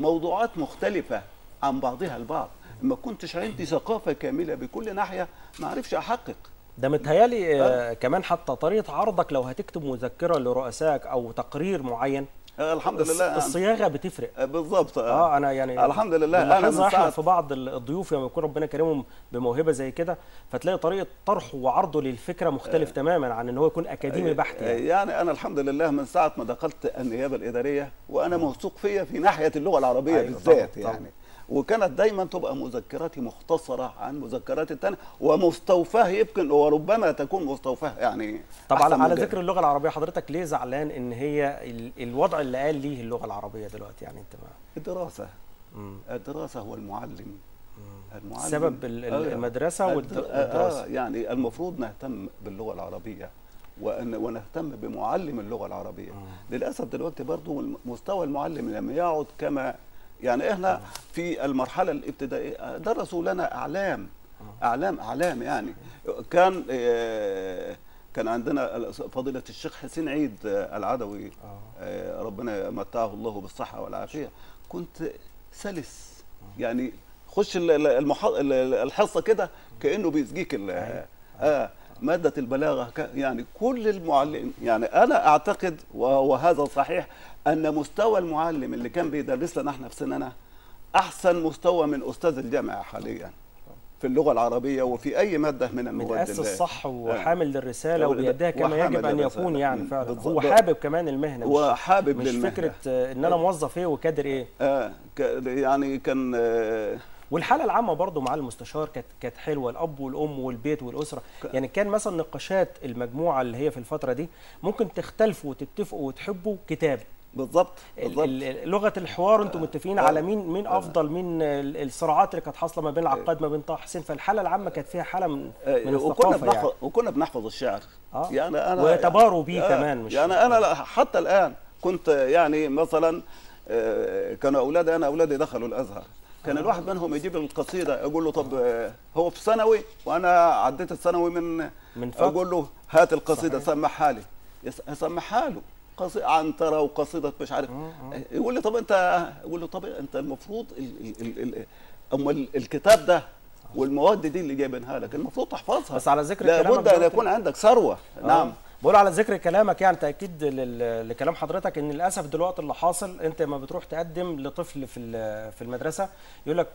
موضوعات مختلفة عن بعضها البعض ما كنتش عندي ثقافة كاملة بكل ناحية ما عرفش أحقق ده متهيألي آه. كمان حتى طريقة عرضك لو هتكتب مذكرة لرؤسائك أو تقرير معين آه، الحمد الص- لله. الصياغة بتفرق. آه، بالضبط. آه. أنا يعني الحمد لله. أنا من ساعة في بعض ال- الضيوف لما يكون ربنا كريمهم بموهبة زي كده فتلاقي طريقة طرحه وعرضه للفكرة مختلف تماما عن إن هو يكون أكاديمي بحت يعني. يعني أنا الحمد لله من ساعة ما دخلت النيابة الإدارية وأنا موثوق فيا في ناحية اللغة العربية أيوة، بالذات طبعاً، يعني. وكانت دايما تبقى مذكراتي مختصرة عن مذكرات الثانية ومستوفاه يمكن وربما تكون مستوفاه يعني طب على على ذكر اللغة العربية حضرتك ليه زعلان إن هي ال- الوضع اللي قال ليه اللغة العربية دلوقتي؟ يعني أنت ما الدراسة. مم. الدراسة هو المعلم. المعلم. سبب آه، المدرسة والد- الدر- والدراسة. آه يعني المفروض نهتم باللغة العربية وأن ونهتم بمعلم اللغة العربية. للأسف دلوقتي برضو مستوى المعلم لم يعد كما يعني إحنا في المرحلة الابتدائية درسوا لنا إعلام. إعلام إعلام يعني. كان آه، كان عندنا فضيلة الشيخ حسين عيد آه، العدوي. آه، ربنا متعه الله بالصحة والعافية. كنت سلس. يعني خش الحصة كده كأنه بيسقيك ال- آه مادة البلاغة. يعني كل المعلم يعني أنا أعتقد وهذا صحيح أن مستوى المعلم اللي كان بيدرس لنا إحنا في سننا أحسن مستوى من أستاذ الجامعة حاليا في اللغة العربية وفي أي مادة من المواد متأسس اللي- صح وحامل للرساله آه. وبيديها كما يجب أن. يكون يعني. فعلا. هو حابب كمان المهنة مش وحابب مش للمهنة. فكرة آه، إن أنا موظف إيه وكادر إيه آه ك- يعني كان آه والحالة العامة برضو مع المستشار كانت كانت حلوة الأب والأم والبيت والأسرة يعني كان مثلا نقاشات المجموعة اللي هي في الفترة دي ممكن تختلفوا وتتفقوا وتحبوا كتاب بالظبط ال- بالظبط ال- لغة الحوار أنتم متفقين آه. على مين مين أفضل مين ال- الصراعات اللي كانت حاصلة ما بين العقاد ما بين طه حسين؟ فالحالة العامة كانت فيها حالة من من وكنا الثقافة بنحفظ يعني وكنا بنحفظ الشعر. آه. يعني أنا ويتباروا بيه آه، كمان مش يعني أنا لا- حتى الآن كنت يعني مثلا آه، كانوا أولادي أنا أولادي دخلوا الأزهر. كان الواحد منهم يجيب القصيدة أقول له طب آه، هو في ثانوي؟ وأنا عديت الثانوي من من فترة. أقول له هات القصيدة. سمعها لي. يس- اسمعها له. قصيدة عنترة وقصيدة مش عارف. يقول لي طب انت يقول له طب انت المفروض ال ال ال ال أما ال- الكتاب ده والمواد دي اللي جايبينها لك المفروض تحفظها. بس على ذكر كلامك لابد ان يكون عندك ثروة. آه. نعم. بقول على ذكر كلامك يعني تأكيد لل- لكلام حضرتك إن للأسف دلوقتي اللي حاصل أنت ما بتروح تقدم لطفل في في المدرسة يقول لك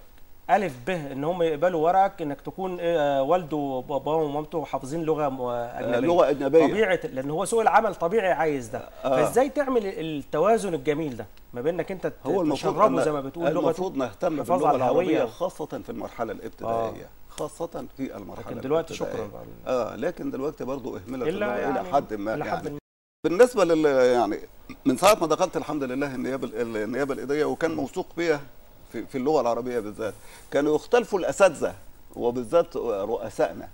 ألف ب إن هم يقبلوا ورقك إنك تكون آه، والده وباباه ومامته حافظين لغة م- أجنبية لغة أجنبية. طبيعة لأن هو سوق العمل طبيعي عايز ده آه. فإزاي تعمل التوازن الجميل ده ما بين إنك أنت هو المفروض تشربه زي ما بتقول لغته المفروض نهتم باللغة. العربية خاصة في المرحلة الابتدائية خاصة في المرحلة لكن دلوقتي. شكرا. آه لكن دلوقتي برضو اهملت اللغة يعني إلى حد ما إلى حد يعني ما. بالنسبة لل يعني من ساعة ما دخلت الحمد لله النيابة النيابة الاداريه وكان موثوق بيا في, في اللغة العربية بالذات كانوا يختلفوا الأساتذة وبالذات رؤسائنا.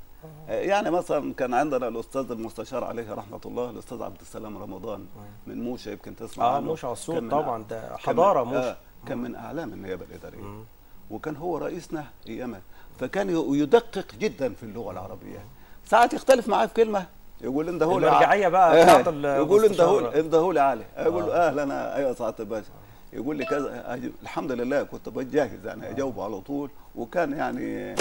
يعني مثلا كان عندنا الأستاذ المستشار عليه رحمة الله الأستاذ عبد السلام رمضان من موشا يمكن تسمع آه عنه. موشا عصور طبعا ده حضارة موشا آه كان من أعلام النيابة الإدارية. وكان هو رئيسنا ايامها فكان يدقق جدا في اللغة العربية. ساعات يختلف معاه في كلمة يقول انت هو المرجعية بقى بتاعت يقول انت هو. انت هو علي أقول له آه. أهلا أيوه سعاده الباشا يقول لي كذا الحمد لله كنت بجهز يعني اجاوبه على طول. وكان يعني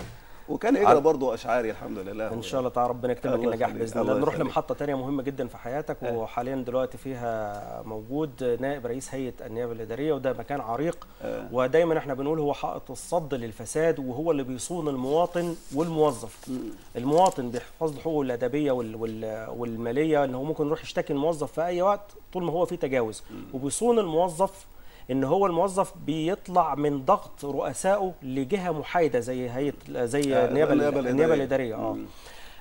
وكان يقرأ برضه أشعاري الحمد لله. إن شاء الله تعالى ربنا يكتب لك النجاح بإذن الله الله. نروح. لمحطة تانية مهمة جدا في حياتك آه. وحاليا دلوقتي فيها موجود نائب رئيس هيئة النيابة الإدارية وده مكان عريق. آه. ودايما إحنا بنقول هو حائط الصد للفساد وهو اللي بيصون المواطن والموظف. المواطن بيحفظ له حقوقه الأدبية وال وال والمالية إن هو ممكن يروح يشتكي الموظف في أي وقت طول ما هو في تجاوز. وبيصون الموظف إن هو الموظف بيطلع من ضغط رؤسائه لجهة محايدة زي هيئه زي آه، النيابه النيابه. الإدارية. آه.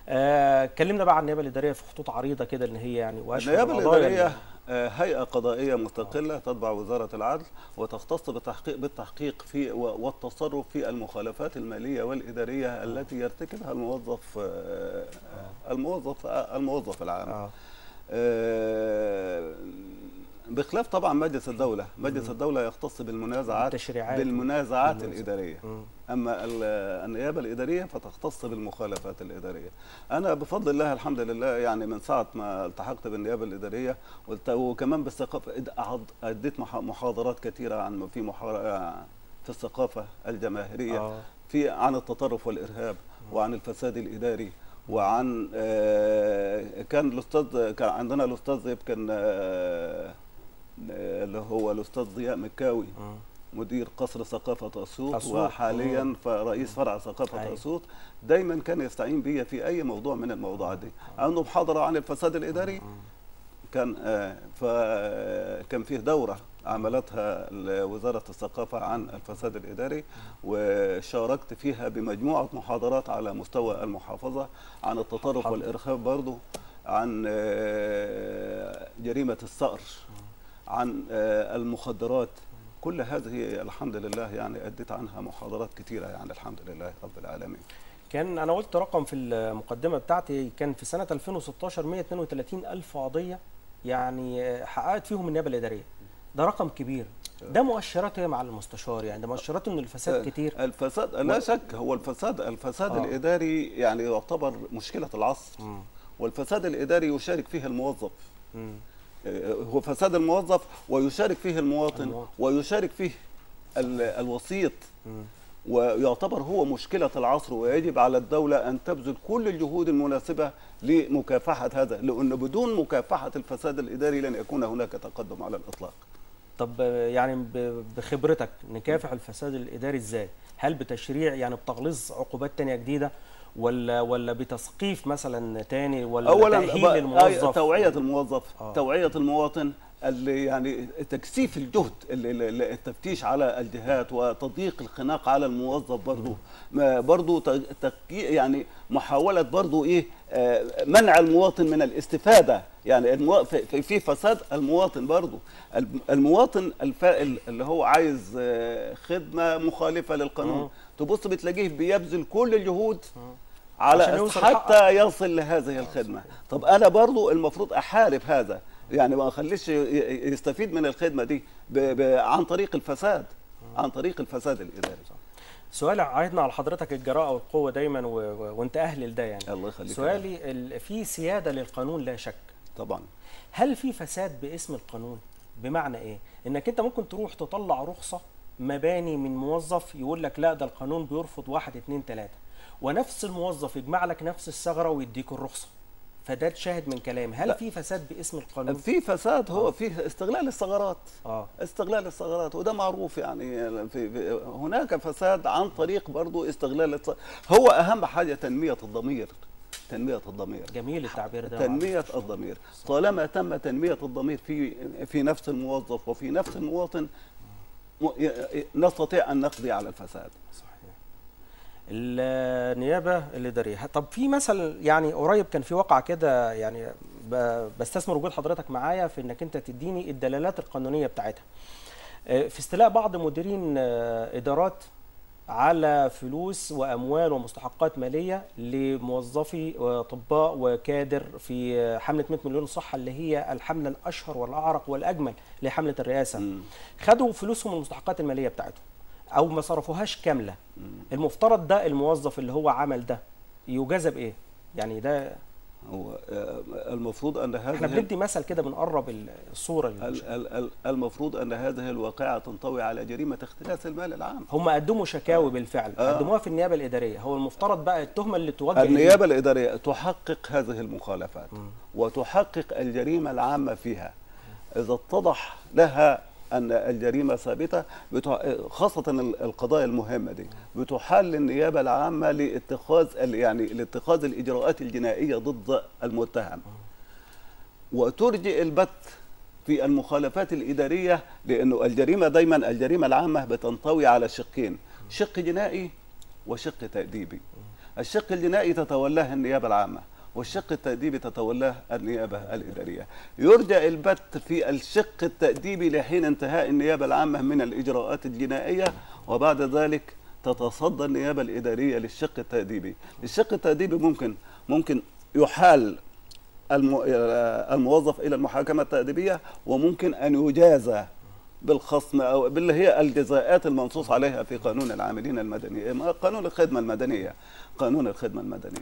آه، اتكلمنا بقى عن النيابه الإدارية في خطوط عريضة كده إن هي يعني النيابه الإدارية آه، هيئة قضائية مستقلة تتبع وزارة العدل وتختص بالتحقيق بالتحقيق في والتصرف في المخالفات المالية والإدارية التي يرتكبها الموظف آه، آه، الموظف آه، الموظف العام. آه، بخلاف طبعا مجلس الدولة. مجلس الدولة يختص بالمنازعات بالمنازعات بالمنازعات. الإدارية. مم. أما ال- النيابه الإدارية فتختص بالمخالفات الإدارية. أنا بفضل الله الحمد لله يعني من ساعة ما التحقت بالنيابه الإدارية وكمان بالثقافة. أديت مح- محاضرات كثيرة عن في في الثقافة الجماهيرية آه. في عن التطرف والإرهاب وعن الفساد الإداري وعن آه، كان الاستاذ كان عندنا الأستاذ يمكن آه، اللي هو الأستاذ ضياء مكاوي مم. مدير قصر ثقافة أسيوط. وحاليا مم. فرئيس فرع ثقافة. أسيوط دايما كان يستعين بي في أي موضوع من الموضوعات دي عنده محاضرة عن الفساد الإداري كان آه، فكان فيه دورة عملتها وزارة الثقافة عن الفساد الإداري وشاركت فيها بمجموعة محاضرات على مستوى المحافظة عن التطرف. والإرهاب برضو عن آه، جريمة الثأر عن آه، المخدرات. كل هذه الحمد لله يعني أديت عنها محاضرات كثيرة يعني الحمد لله رب العالمين. كان أنا قلت رقم في المقدمة بتاعتي كان في سنة 2016 132 ألف قضية يعني آه، حققت فيهم النيابة الإدارية. ده رقم كبير. ده مؤشرات إيه مع المستشار يعني ده مؤشرات ان الفساد كتير. الفساد لا شك هو الفساد الفساد آه. الإداري يعني يعتبر مشكلة العصر. مم. والفساد الإداري يشارك فيه الموظف. مم. هو فساد الموظف ويشارك فيه المواطن. ويشارك فيه ال- الوسيط. ويعتبر هو مشكلة العصر ويجب على الدولة أن تبذل كل الجهود المناسبة لمكافحة هذا لأن بدون مكافحة الفساد الإداري لن يكون هناك تقدم على الإطلاق طب يعني بخبرتك نكافح الفساد الإداري إزاي هل بتشريع يعني بتغليظ عقوبات تانية جديدة ولا ولا بتثقيف مثلا تاني ولا اولا تأهيل بقى- الموظف آه، توعية الموظف آه. توعية المواطن اللي يعني تكثيف الجهد التفتيش على الجهات وتضييق الخناق على الموظف برضه برضه يعني محاولة برضه إيه آه، منع المواطن من الاستفادة يعني. في فساد المواطن برضه الم- المواطن الفائل اللي هو عايز آه، خدمة مخالفة للقانون. تبص بتلاقيه بيبذل كل الجهود على عشان يوصل حتى يصل لهذه الخدمة. طب أنا برضو المفروض أحارب هذا. يعني ما أخليش يستفيد من الخدمة دي ب... ب... عن طريق الفساد. عن طريق الفساد الإداري. سؤال عايدنا على حضرتك الجراءة والقوة دايما. و... وأنت أهل لده يعني. الله يخليك سؤالي ال... في سيادة للقانون لا شك. طبعا. هل في فساد باسم القانون؟ بمعنى إيه؟ إنك أنت ممكن تروح تطلع رخصة مباني من موظف يقول لك لا ده القانون بيرفض واحد اتنين تلاتة. ونفس الموظف يجمع لك نفس الثغرة ويديك الرخصة. فده تشاهد من كلام. هل. في فساد باسم القانون؟ في فساد هو فيه استغلال الثغرات. آه. استغلال الثغرات وده معروف يعني في في هناك فساد عن طريق برضو استغلال. هو أهم حاجة تنمية الضمير تنمية الضمير. جميل التعبير ده تنمية الضمير. طالما تم تنمية الضمير في في نفس الموظف وفي نفس المواطن نستطيع أن نقضي على الفساد. صحيح. النيابة الاداريه طب في مثل يعني قريب كان في واقعه كده يعني بستثمر وجود حضرتك معايا في إنك أنت تديني الدلالات القانونية بتاعتها. آه، في استيلاء بعض مديرين آه، إدارات على فلوس وأموال ومستحقات مالية لموظفي وأطباء وكادر في حملة 100 مليون صحة اللي هي الحملة الأشهر والأعرق والأجمل لحملة الرئاسة. مم. خدوا فلوسهم المستحقات المالية بتاعتهم أو ما صرفوهاش كاملة. المفترض ده الموظف اللي هو عمل ده يجازى بإيه؟ يعني ده المفروض أن إحنا هذه بندي مثل كده بنقرب الصورة المفروض أن هذه الواقعة تنطوي على جريمة اختلاس المال العام. هم قدموا شكاوي بالفعل آه. قدموها في النيابة الإدارية. هو المفترض بقى التهمة اللي توجه النيابة الإدارية تحقق هذه المخالفات وتحقق الجريمة العامة فيها. إذا اتضح لها أن الجريمة ثابتة. خاصة ال- القضايا المهمة دي بتحال للنيابه العامة لاتخاذ يعني لاتخاذ الإجراءات الجنائية ضد المتهم وترجئ البت في المخالفات الإدارية لأنه الجريمة دايما الجريمة العامة بتنطوي على شقين شق جنائي وشق تأديبي الشق الجنائي تتولاه النيابة العامة والشق التأديبي تتولاه النيابة الإدارية. يرجى البت في الشق التأديبي لحين انتهاء النيابة العامة من الإجراءات الجنائية وبعد ذلك تتصدى النيابة الإدارية للشق التأديبي الشق التأديبي ممكن ممكن يحال الم- الموظف إلى المحاكمة التأديبية وممكن أن يجازى بالخصم أو باللي هي الجزاءات المنصوص عليها في قانون العاملين المدني ما- قانون الخدمة المدنية. قانون الخدمة المدنية.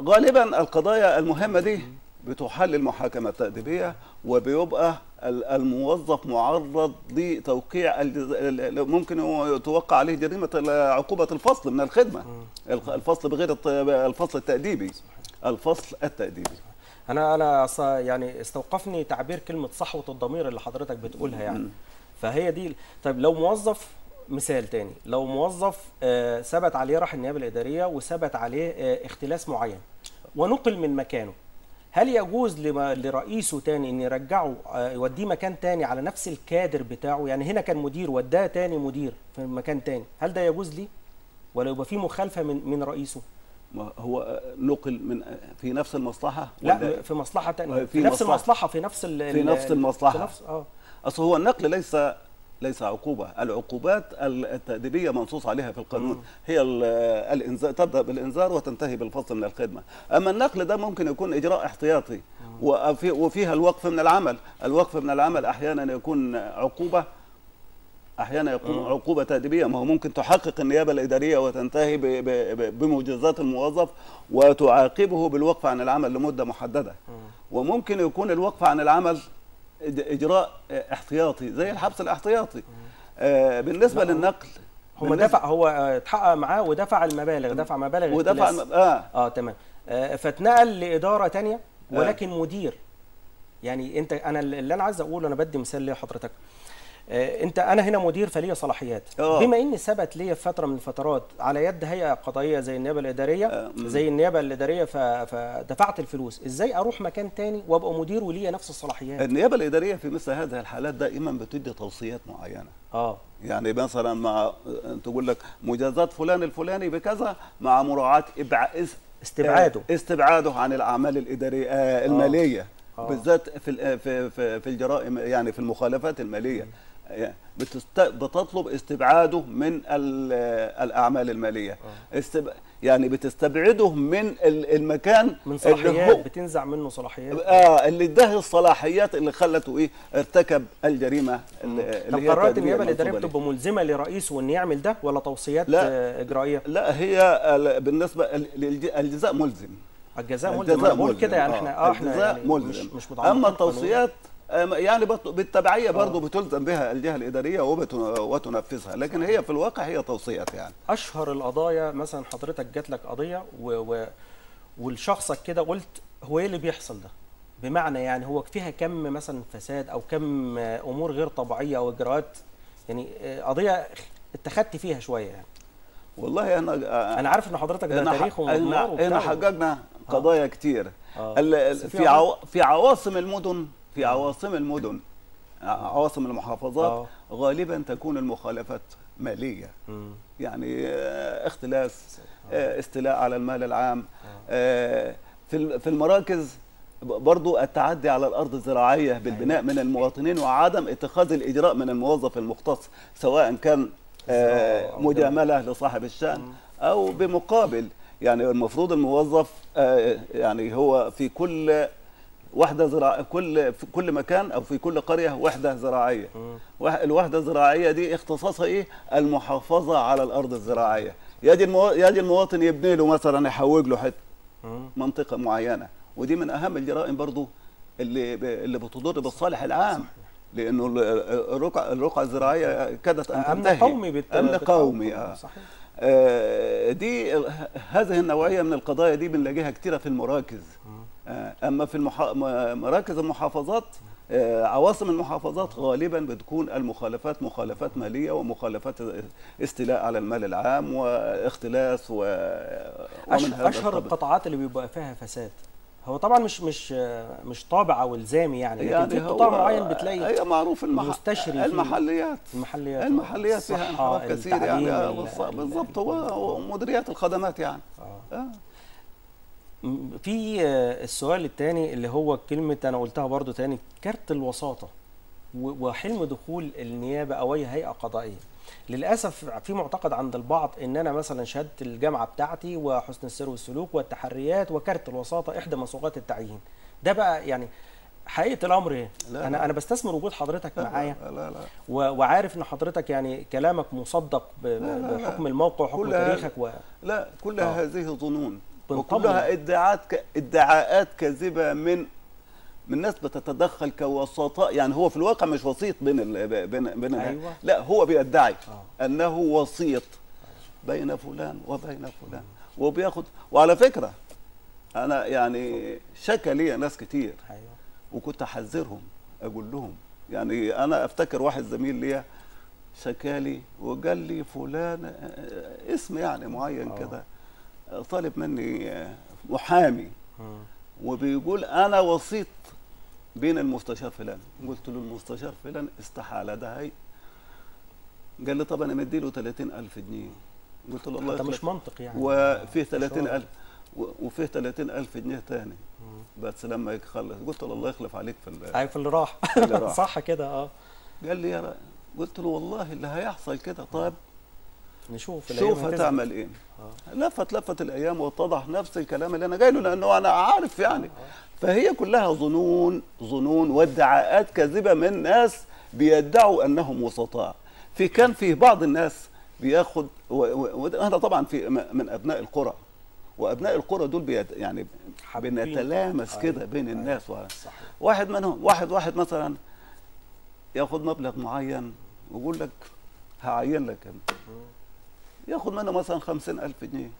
غالبا القضايا المهمة دي بتحل المحاكمة التأديبية وبيبقى ال- الموظف معرض لتوقيع ممكن هو يتوقع عليه جريمة ال- عقوبة الفصل من الخدمة. الخ- الفصل بغير الفصل التأديبي. الفصل التأديبي. أنا أنا يعني استوقفني تعبير كلمة صحوة الضمير اللي حضرتك بتقولها يعني. فهي دي طيب لو موظف مثال تاني. لو موظف آه، ثبت عليه راح النيابة الإدارية وثبت عليه آه، اختلاس معين ونقل من مكانه هل يجوز لرئيسه تاني إن يرجعه آه، يوديه مكان تاني على نفس الكادر بتاعه؟ يعني هنا كان مدير وداه تاني مدير في مكان تاني. هل ده يجوز ليه؟ ولا يبقى في مخالفة من من رئيسه؟ ما هو نقل من في نفس المصلحة لا في مصلحة تانية. في في نفس مصلحة. المصلحة في نفس في نفس المصلحة. في نفس آه. أصل هو النقل ليس ليس عقوبة. العقوبات التأديبية منصوص عليها في القانون. هي ال- الانذار تبدأ بالإنذار وتنتهي بالفصل من الخدمة. أما النقل ده ممكن يكون إجراء احتياطي. وفي وفيها الوقف من العمل. الوقف من العمل أحيانا يكون عقوبة. أحيانا يكون عقوبة تأديبية. ما هو ممكن تحقق النيابة الإدارية وتنتهي بمجازات الموظف وتعاقبه بالوقف عن العمل لمدة محددة. وممكن يكون الوقف عن العمل إجراء احتياطي زي الحبس الاحتياطي. آه، بالنسبة. للنقل هو بالنسبة- دفع هو آه، اتحقق معاه ودفع المبالغ دفع مبالغ ودفع. الم- آه. آه تمام. آه فاتنقل لإدارة تانية ولكن مدير. يعني أنت أنا اللي أنا عايز أقوله أنا بدي مثال ليه حضرتك آه انت أنا هنا مدير فليا صلاحيات آه. بما ان ثبت ليا في فترة من الفترات على يد هيئة قضائية زي النيابة الإدارية آه،. زي النيابة الإدارية فدفعت الفلوس إزاي أروح مكان تاني وابقى مدير وليا نفس الصلاحيات النيابة الإدارية في مثل هذه الحالات دائما بتدي توصيات معينة آه يعني مثلا مع تقول لك مجازات فلان الفلاني بكذا مع مراعاة إبع... اس- استبعاده. آه، استبعاده عن الأعمال الإدارية آه المالية آه. بالذات في في في, الجرائم يعني في المخالفات المالية. بتطلب استبعاده من ال- الأعمال المالية. استب... يعني بتستبعده من ال- المكان من صلاحيات هو بتنزع منه صلاحيات. آه اللي اداه الصلاحيات اللي خلته إيه؟ ارتكب الجريمة اللي, طب قرارات النيابه الاداريه بتبقى ملزمة لرئيسه ان يعمل ده ولا توصيات لا. آه، إجرائية. لا هي ال- بالنسبة الجزاء ملزم. الجزاء ملزم. الجزاء ملزم. كده يعني إحنا آه إحنا الجزاء يعني ملزم. مش مش أما. التوصيات يعني بالتبعية برضه بتلزم بها الجهة الإدارية وتنفذها. لكن هي في الواقع هي توصيات يعني. أشهر القضايا مثلا حضرتك جات لك قضية و... و... ولشخصك كده قلت هو إيه اللي بيحصل ده؟ بمعنى يعني هو فيها كم مثلا فساد أو كم آه، أمور غير طبيعية أو إجراءات؟ يعني آه، قضية اتخذت فيها شوية يعني. والله أنا أنا عارف إن حضرتك ده تاريخ ومضمار إحنا حققنا قضايا كتير. آه. في عو... في عواصم المدن في عواصم المدن عواصم المحافظات آه. غالبا تكون المخالفات مالية. مم. يعني آه، اختلاس آه، استيلاء على المال العام. آه، في في المراكز برضو التعدي على الأرض الزراعية بالبناء من المواطنين وعدم اتخاذ الإجراء من الموظف المختص سواء كان آه، مجاملة لصاحب الشأن أو بمقابل. يعني المفروض الموظف يعني هو في كل وحدة زراعية كل في كل مكان أو في كل قرية وحدة زراعية. وح- الوحدة الزراعية دي اختصاصها إيه؟ المحافظة على الأرض الزراعية. يجي المو... يجي المواطن يبني له مثلا يحوج له حتة مم. منطقة معينة. ودي من أهم الجرائم برضو اللي ب... اللي بتضر بالصالح العام. لأنه ال- الرقعة الرقعة الزراعية كادت أن أمن تنتهي. قومي بت... أمن قومي آه. صحيح. آه، دي هذه النوعية من القضايا دي بنلاقيها كتيرة في المراكز. آه، أما في المحا... مراكز المحافظات آه، عواصم المحافظات غالبا بتكون المخالفات مخالفات مالية ومخالفات استيلاء على المال العام واختلاس و... أشهر. القطاعات اللي بيبقى فيها فساد هو طبعا مش مش مش طابع أو إلزامي يعني لكن في قطاع معين بتلاقي هي معروف المح... مستشري فيه. المحليات المحليات المحليات فيها انحراف كثير يعني آه، بالظبط هو ومديريات الخدمات يعني آه. آه. في آه، السؤال الثاني اللي هو كلمة أنا قلتها برضو تاني كارت الوساطة و- وحلم دخول النيابة أو أي هيئة قضائية للأسف في معتقد عند البعض إن أنا مثلا شهادة الجامعة بتاعتي وحسن السير والسلوك والتحريات وكارت الوساطة إحدى مسوغات التعيين ده بقى يعني حقيقة الأمر إيه؟ لا، أنا لا. أنا بستثمر وجود حضرتك معايا لا لا لا وعارف إن حضرتك يعني كلامك مصدق لا، لا، لا. بحكم الموقع وحكم كل تاريخك و... لا كلها آه. هذه ظنون بنطمن. وكلها ادعاءات ك... ادعاءات كاذبة من من ناس بتتدخل كوسطاء يعني هو في الواقع مش وسيط بين ال... بين بين أيوة. لا هو بيدعي آه. أنه وسيط بين فلان وبين فلان وبياخد وعلى فكرة أنا يعني شكى لي ناس كتير أيوه وكنت أحذرهم أقول لهم يعني أنا أفتكر واحد زميل ليا شكالي وقال لي فلان آه، اسم يعني معين آه. كده آه، طالب مني آه، محامي. وبيقول أنا وسيط بين المستشار فلان. قلت له المستشار فلان استحاله ده هي قال لي طب أنا مديله 30000 جنيه. قلت له الله ده مش منطق يعني. وفيه مش 30000 و- وفيه 30000 جنيه تاني. بس لما يخلص قلت له الله يخلف عليك في ال- أيوه في اللي راح. اللي. صح كده آه. قال لي يا قلت له والله اللي هيحصل كده طيب. نشوف شوف. هتعمل إيه. لفت لفت الأيام واتضح نفس الكلام اللي أنا قايله لأنه أنا عارف يعني فهي كلها ظنون ظنون وادعاءات كاذبة من ناس بيدعوا أنهم وسطاء في كان في بعض الناس بياخد وأنا طبعا في من أبناء القرى وأبناء القرى دول بيت يعني حابين. بنتلامس أيوة. كده بين أيوة. الناس و... صح واحد منهم واحد واحد مثلا ياخد مبلغ معين ويقول لك هعين لك ياخد منه مثلا خمسين ألف جنيه.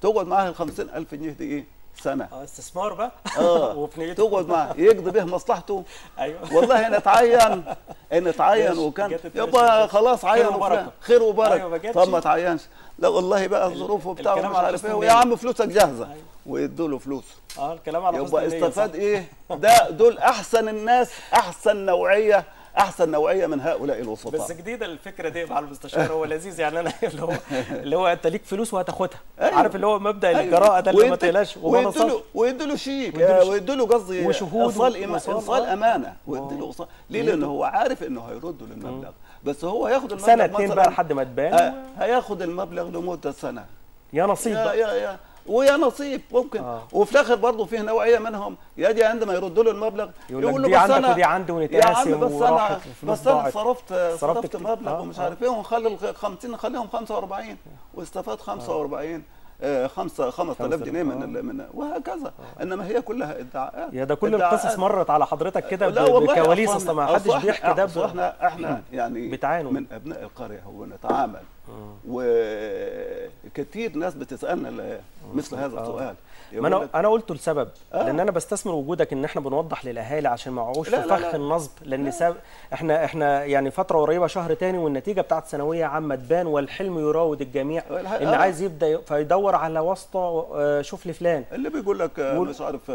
تقعد معاه ال ألف جنيه دي إيه؟ سنة. آه استثمار بقى؟ آه. وفي نيته. تقعد معاه. يقضي به مصلحته. أيوه. والله إن اتعين إن اتعين وكان. يبقى. خلاص خير عين وبركة. وفلان خير وبركة. أيوة،. طب ما تعينش. لا والله بقى الظروف وبتاع ومش على عارف إيه. ويا عم فلوسك جاهزة. أيوة. ويدوا له فلوس. آه الكلام على يبقى استفاد. إيه؟ ده دول أحسن الناس أحسن نوعية أحسن نوعية من هؤلاء بس الوسطاء جديدة الفكرة دي مع المستشار هو لذيذ يعني أنا اللي هو اللي هو أنت ليك فلوس وهتاخدها. أيوة. عارف اللي هو مبدأ أيوة. الجراءة ده اللي ما تقلقش ويدوا له ويدوا له شيك ويدوا له قصدي وشهود وإيصال، إيصال آه. أمانة. ويدوا له آه. ليه؟ لأنه هو عارف إنه هيردوا للمبلغ. بس هو هياخد المبلغ سنه اتنين بقى لحد ما تبان. آه، هياخد المبلغ لمدة سنة. يا نصيب يا يا يا ويا نصيب ممكن آه. وفي الآخر برضه فيه نوعية منهم يجي عندما يردوا له المبلغ يقول له دي بس عندك أنا- ودي عندي يا ونتقاسم عم بس أنا بس أنا. صرفت صرفت. مبلغ آه، ومش آه. عارف إيه ونخلي ال 50 نخليهم 45 واستفاد 45 آه، خمسة 5000 جنيه من آه. من وهكذا إنما هي كلها إدعاءات يا ده كل. القصص مرت على حضرتك كده بكواليس أصلا ما حدش بيحكي ده إحنا إحنا يعني بتعانوا. من أبناء القرية ونتعامل وكثير ناس بتسألنا ال- مثل هذا آه. السؤال ما أنا أنا قلته لسبب آه. لأن أنا بستثمر وجودك إن إحنا بنوضح للأهالي عشان ما يقعوش في فخ. النصب لأن ساب إحنا إحنا يعني فترة قريبة شهر تاني والنتيجة بتاعت ثانويه عامة تبان والحلم يراود الجميع آه. عايز يبدأ فيدور على واسطة آه، شوف لي فلان اللي بيقول لك آه، مش عارف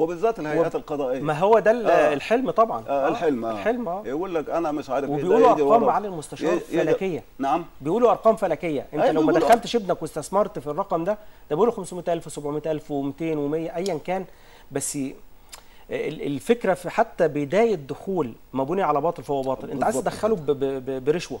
وبالذات الهيئات القضائية ما هو ده آه. الحلم طبعا آه الحلم آه. الحلم آه يقول لك أنا مش عارف إيه، وبيقولوا أرقام. معالي المستشار فلكية نعم بيقولوا أرقام فلكية أنت أيوة لو ما. دخلتش ابنك واستثمرت في الرقم ده ده بيقولوا 500000 700000 و200 و100 ايا كان بس ال- الفكرة في حتى بداية دخول ما بني على باطل فهو باطل أنت عايز. تدخله برشوة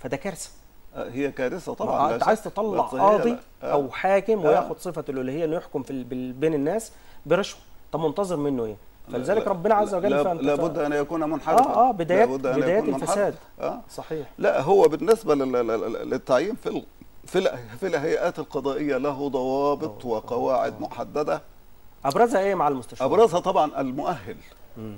فده كارثة آه، هي كارثة طبعا أنت. عايز تطلع قاضي. آه. أو حاكم آه. وياخد صفة الالوهيه إنه يحكم في بين الناس برشوة طب منتظر منه إيه؟ فلذلك ربنا عز وجل لا- لابد أن يكون منحرفا. آه آه بدايات أن بدايات. الفساد. آه. صحيح. لا هو بالنسبة لل- لل- للتعيين في في في الهيئات القضائية له ضوابط وقواعد محددة. أبرزها إيه مع المستشار أبرزها طبعا المؤهل. مم.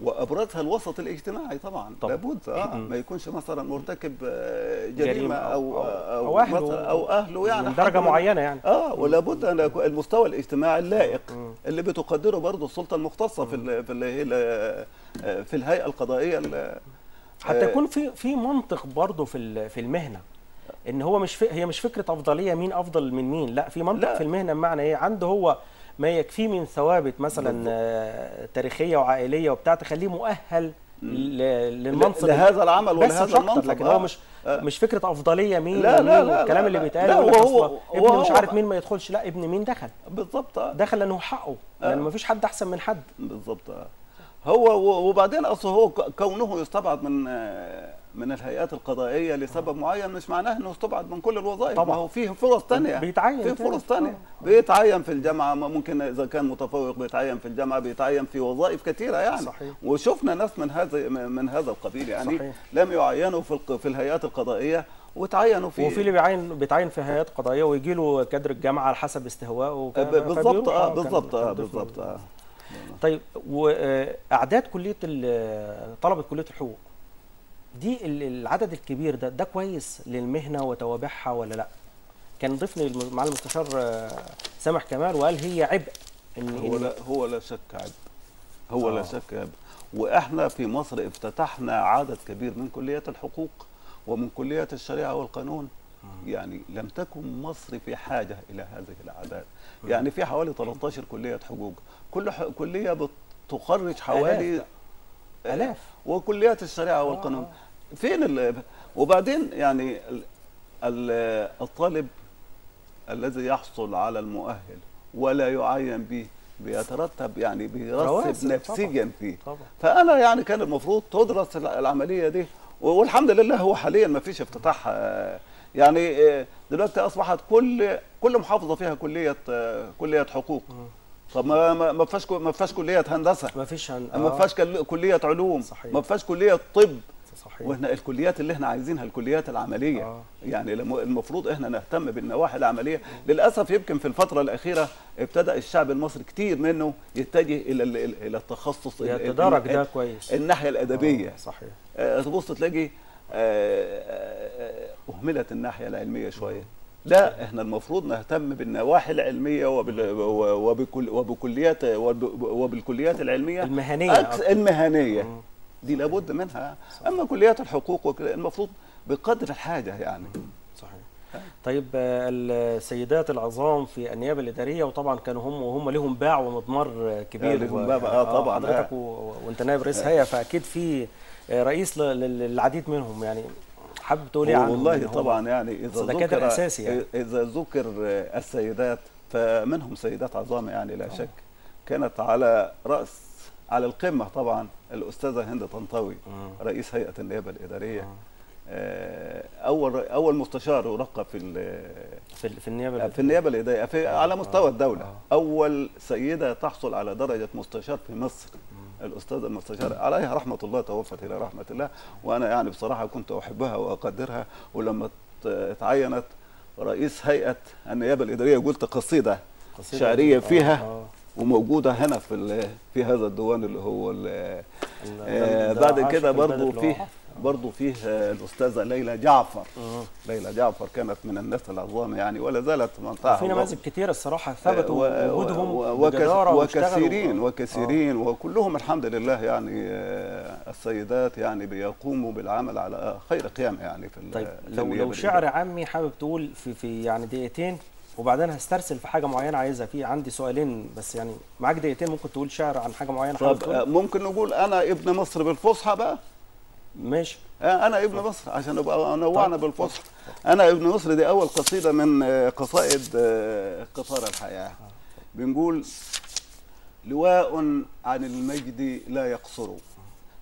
وأبرزها الوسط الاجتماعي طبعا طبعا. لابد آه مم. ما يكونش مثلا مرتكب آه، جريمة جريمة أو- أو أو- أو أو أهله. مثلاً- أو أهله يعني من درجة معينة يعني آه ولابد أن المستوى الاجتماعي اللائق مم. اللي بتقدره برضه السلطة المختصة في ال- في هي ال- في الهيئة القضائية ال- حتى آه، يكون في في منطق برضه في في المهنة إن هو مش في هي مش فكرة أفضلية مين أفضل من مين لا في منطق لا. في المهنة بمعنى إيه عنده هو ما يكفيه من ثوابت مثلا بالضبط. آه، تاريخية وعائلية وبتاع تخليه مؤهل للمنصب لهذا العمل بس ولهذا مش المنصب لكن آه. هو مش آه. مش فكرة أفضلية مين لا، لا، لا، والكلام لا، اللي. بيتقال لك وهو- أصل ابني مش عارف مين ما يدخلش لا ابن مين دخل بالظبط آه. دخل لأنه حقه لأن ما فيش حد أحسن من حد بالظبط آه. هو وبعدين أصل هو كونه يستبعد من آه، من الهيئات القضائية لسبب معين مش معناه إنه يستبعد من كل الوظائف طبعا. هو فيه فرص ثانية بيتعين في. فرص ثانية بيتعين في الجامعة ممكن إذا كان متفوق بيتعين في الجامعة بيتعين في وظائف كثيرة يعني صحيح. وشفنا ناس من هذا من هذا القبيل يعني صحيح. لم يعينوا في في الهيئات القضائية وتعينوا في وفي اللي بيعين بيتعين في هيئات قضائية ويجي له كادر الجامعة على حسب استهوائه بالظبط. آه بالظبط آه بالظبط موجود. آه طيب وأعداد كلية طلبة كلية الحقوق دي ال- العدد الكبير ده ده كويس للمهنة وتوابعها ولا لأ؟ كان ضيفني مع المستشار آه، سامح كمال وقال هي عبء ان هو إن- لا هو لا شك عيب هو لا آه. شك عيب وإحنا في مصر افتتحنا عدد كبير من كليات الحقوق ومن كليات الشريعة والقانون. يعني لم تكن مصر في حاجة إلى هذه الأعداد. يعني في حوالي 13 كلية حقوق. كل ح... كلية بتخرج حوالي آلاف. وكليات الشريعة والقانون. فين ال... وبعدين يعني ال... ال... الطالب الذي يحصل على المؤهل ولا يعين به بيترتب يعني بيرسب نفسيا فيه. طبعا. فأنا يعني كان المفروض تدرس الع- العملية دي. والحمد لله هو حاليا ما فيش افتتاح آه، يعني آه، دلوقتي أصبحت كل كل محافظة فيها كلية آه، كلية حقوق. طب ما ما ما فيهاش ما فيهاش كلية هندسة. ما فيش هن... ما فيهاش كل- كلية علوم. صحيح. ما فيهاش كلية طب. صحيح. وإحنا الكليات اللي إحنا عايزينها الكليات العملية. آه. يعني الم- المفروض إحنا نهتم بالنواحي العملية. للأسف يمكن في الفترة الأخيرة ابتدأ الشعب المصري كتير منه يتجه إلى ال- ال- إلى التخصص ال- ال- يتدرج ده كويس. الناحية الأدبية. آه، صحيح. آه، تبص تلاقي آه، آه، أهملت الناحية العلمية شوية. لا إحنا المفروض نهتم بالنواحي العلمية وبال وبكل وبكليات وب- وبالكليات العلمية. المهنية. المهنية. دي لابد منها. أما كليات الحقوق المفروض بقدر الحاجة يعني. صحيح. طيب السيدات العظام في النيابة الإدارية وطبعا كانوا هم وهم لهم باع ومضمار كبير لهم باع، آه، طبعاً، حضرتك آه. وأنت نائب رئيس هيئة فأكيد في رئيس للعديد منهم يعني. حابب تقول إيه عنهم والله طبعا يعني إذا ذكر أساسي يعني. إذا ذكر السيدات فمنهم سيدات عظام يعني لا شك كانت على راس على القمة طبعا الأستاذة هند طنطاوي مم. رئيس هيئة النيابة الإدارية مم. آه، أول أول مستشار يرقى في في ال- في النيابة في النيابة الإدارية في على مستوى آه. الدولة آه. أول سيدة تحصل على درجة مستشار في مصر الاستاذه المستشار عليها رحمة الله توفت إلى رحمة الله وأنا يعني بصراحة كنت أحبها وأقدرها ولما تعينت رئيس هيئة النيابة الإدارية قلت قصيدة قصيدة. شعرية آه، فيها آه. وموجودة هنا في في هذا الديوان اللي هو ال- آه، بعد كده برضو اللي هو فيه عارف. برضو فيه آه، الأستاذة ليلى جعفر مم. ليلى جعفر كانت من الناس العظام يعني ولا زالت منطقه في نماذج كتير الصراحة ثبتوا وجودهم وكثيرين واشتغلوا. وكثيرين وكلهم الحمد لله يعني آه، السيدات يعني بيقوموا بالعمل على خير قيام يعني في طيب لو لو شعر عامي حابب تقول في في يعني دقيقتين وبعدين هسترسل في حاجة معينة عايزها في عندي سؤالين بس يعني معاك دقيقتين ممكن تقول شعر عن حاجة معينة طب آه، ممكن نقول أنا ابن مصر بالفصحى بقى ماشي. آه، أنا ابن مصر عشان نبقى نوعنا بالفصحى أنا ابن مصر دي أول قصيدة من آه، قصائد آه، قطار الحياة. بنقول لواء عن المجد لا يقصر.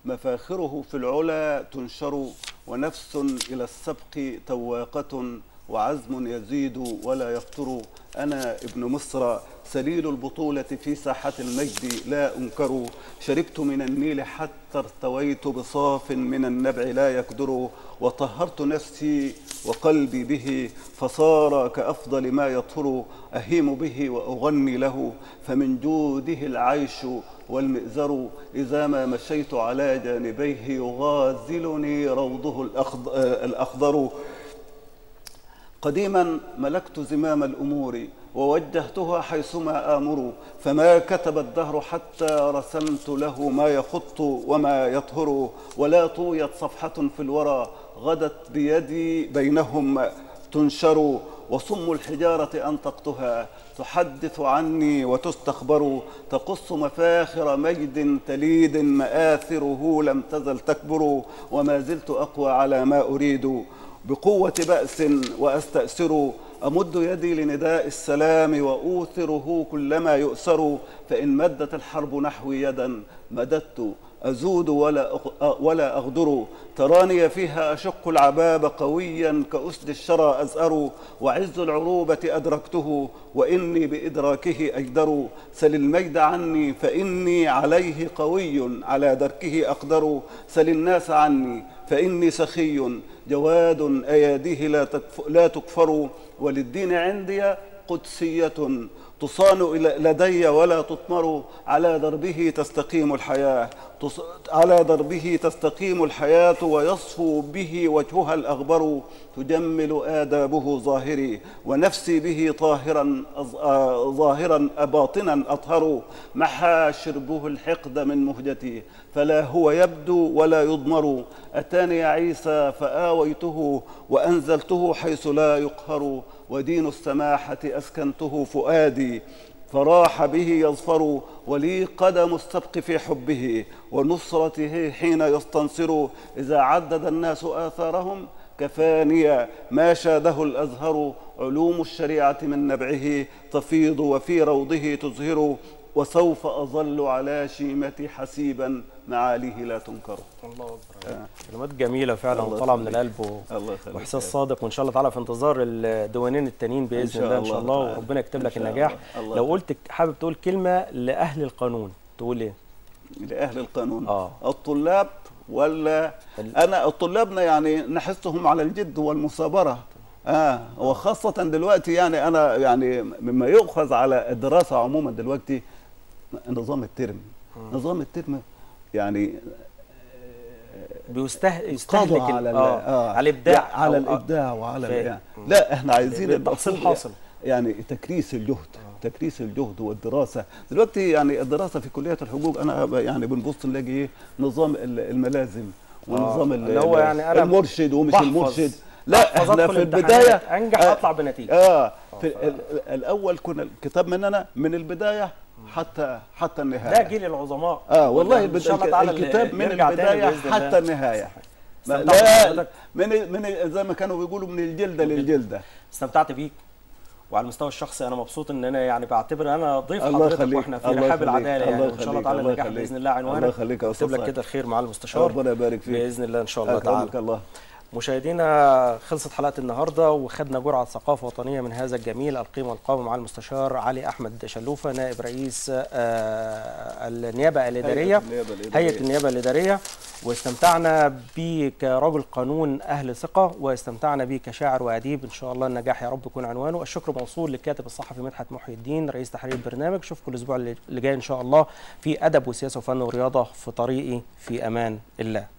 مفاخره في العلا تنشر ونفس إلى السبق تواقة. وعزم يزيد ولا يفتر. أنا ابن مصر سليل البطولة في ساحة المجد لا أنكر. شربت من النيل حتى ارتويت بصاف من النبع لا يكدر وطهرت نفسي وقلبي به فصار كأفضل ما يطهر. أهيم به وأغني له فمن جوده العيش والمئزر. إذا ما مشيت على جانبيه يغازلني روضه الأخض- الأخضر. قديما ملكت زمام الأمور ووجهتها حيثما آمر فما كتب الدهر حتى رسمت له ما يخط وما يطهر ولا طويت صفحة في الورى غدت بيدي بينهم تنشر وصم الحجارة أنطقتها تحدث عني وتستخبر تقص مفاخر مجد تليد مآثره لم تزل تكبر وما زلت أقوى على ما أريد. بقوة بأس وأستأسر. أمد يدي لنداء السلام وأوثره كلما يؤسر فإن مدت الحرب نحوي يدا مددت أزود ولا ولا أغدر. تراني فيها أشق العباب قويا كأسد الشرى أزأر. وعز العروبة أدركته وإني بإدراكه أجدر. سل المجد عني فإني عليه قوي على دركه أقدر. سل الناس عني فإني سخي جواد أياديه لا, لا تكفر وللدين عندي قدسية تصان لدي ولا تطمر على دربه تستقيم الحياة. على دربه تستقيم الحياة ويصفو به وجهها الأغبر. تجمل آدابه ظاهري ونفسي به طاهرا ظاهرا باطنا أطهر. محى شربه الحقد من مهجتي. فلا هو يبدو ولا يضمر. أتاني عيسى فآويته وأنزلته حيث لا يقهر. ودين السماحة أسكنته فؤادي فراح به يظفر ولي قدم السبق في حبه ونصرته حين يستنصر إذا عدد الناس آثارهم كفاني ما شاده الأزهر علوم الشريعة من نبعه تفيض وفي روضه تزهر وسوف أظل على شيمتي حسيبا معاليه لا تنكر الله أكبر. كلمات جميلة فعلا وطالعه من. القلب و... الله يخليك. وإحساس صادق وإن شاء الله تعالى في انتظار الديوانين التانيين بإذن الله إن شاء الله الله. وربنا يكتب لك النجاح. الله. لو. قلت حابب تقول كلمة لأهل القانون تقول إيه؟ لأهل القانون. آه. الطلاب ولا أنا الطلابنا يعني نحسهم على الجد والمثابرة. آه. وخاصة دلوقتي يعني أنا يعني مما يؤخذ على الدراسة عموما دلوقتي نظام الترم. نظام الترم يعني بيسته... يستهلك قضى ال- على آه. آه. على الابداع على آه. الإبداع وعلى. الإبداع. لا إحنا عايزين بالتحصيل الأصول حاصل. يعني تكريس الجهد تكريس الجهد والدراسة دلوقتي يعني الدراسة في كليه الحقوق أنا يعني بنبص نلاقي إيه نظام ال- الملازم ونظام ال- اللي هو يعني أنا المرشد ومش بحفظ. المرشد لا إحنا في البداية أنجح آه، أطلع بنتيجة آه في الأول كنا الكتاب مننا من البداية حتى حتى النهاية. ده جيل العظماء. آه والله إن البد- شاء الله تعالى الكتاب من البداية. حتى النهاية. لا. من من زي ما كانوا بيقولوا من الجلدة للجلدة. استمتعت بيك. وعلى المستوى الشخصي أنا مبسوط إن أنا يعني بعتبر أنا ضيف حضرتك وإحنا في رحاب العدالة يعني. الله وإن شاء الله يخليك، تعالى الله النجاح. بإذن الله عنوانك. الله يخليك يا أكتب أستاذ لك. كده الخير مع المستشار ربنا يبارك فيك. بإذن الله إن شاء الله تعالى. الله. مشاهدينا خلصت حلقة النهارده وخدنا جرعة ثقافة وطنية من هذا الجميل القيمة والقامه مع المستشار علي أحمد شلوفة نائب رئيس آه، النيابة الإدارية. هيئة النيابة الإدارية. واستمتعنا بيه كرجل قانون أهل ثقة واستمتعنا بيه كشاعر وأديب. إن شاء الله النجاح يا رب يكون عنوانه. الشكر موصول للكاتب الصحفي مدحت محي الدين رئيس تحرير البرنامج اشوفكم الأسبوع اللي جاي إن شاء الله في أدب وسياسة وفن ورياضة في طريقي. في أمان الله.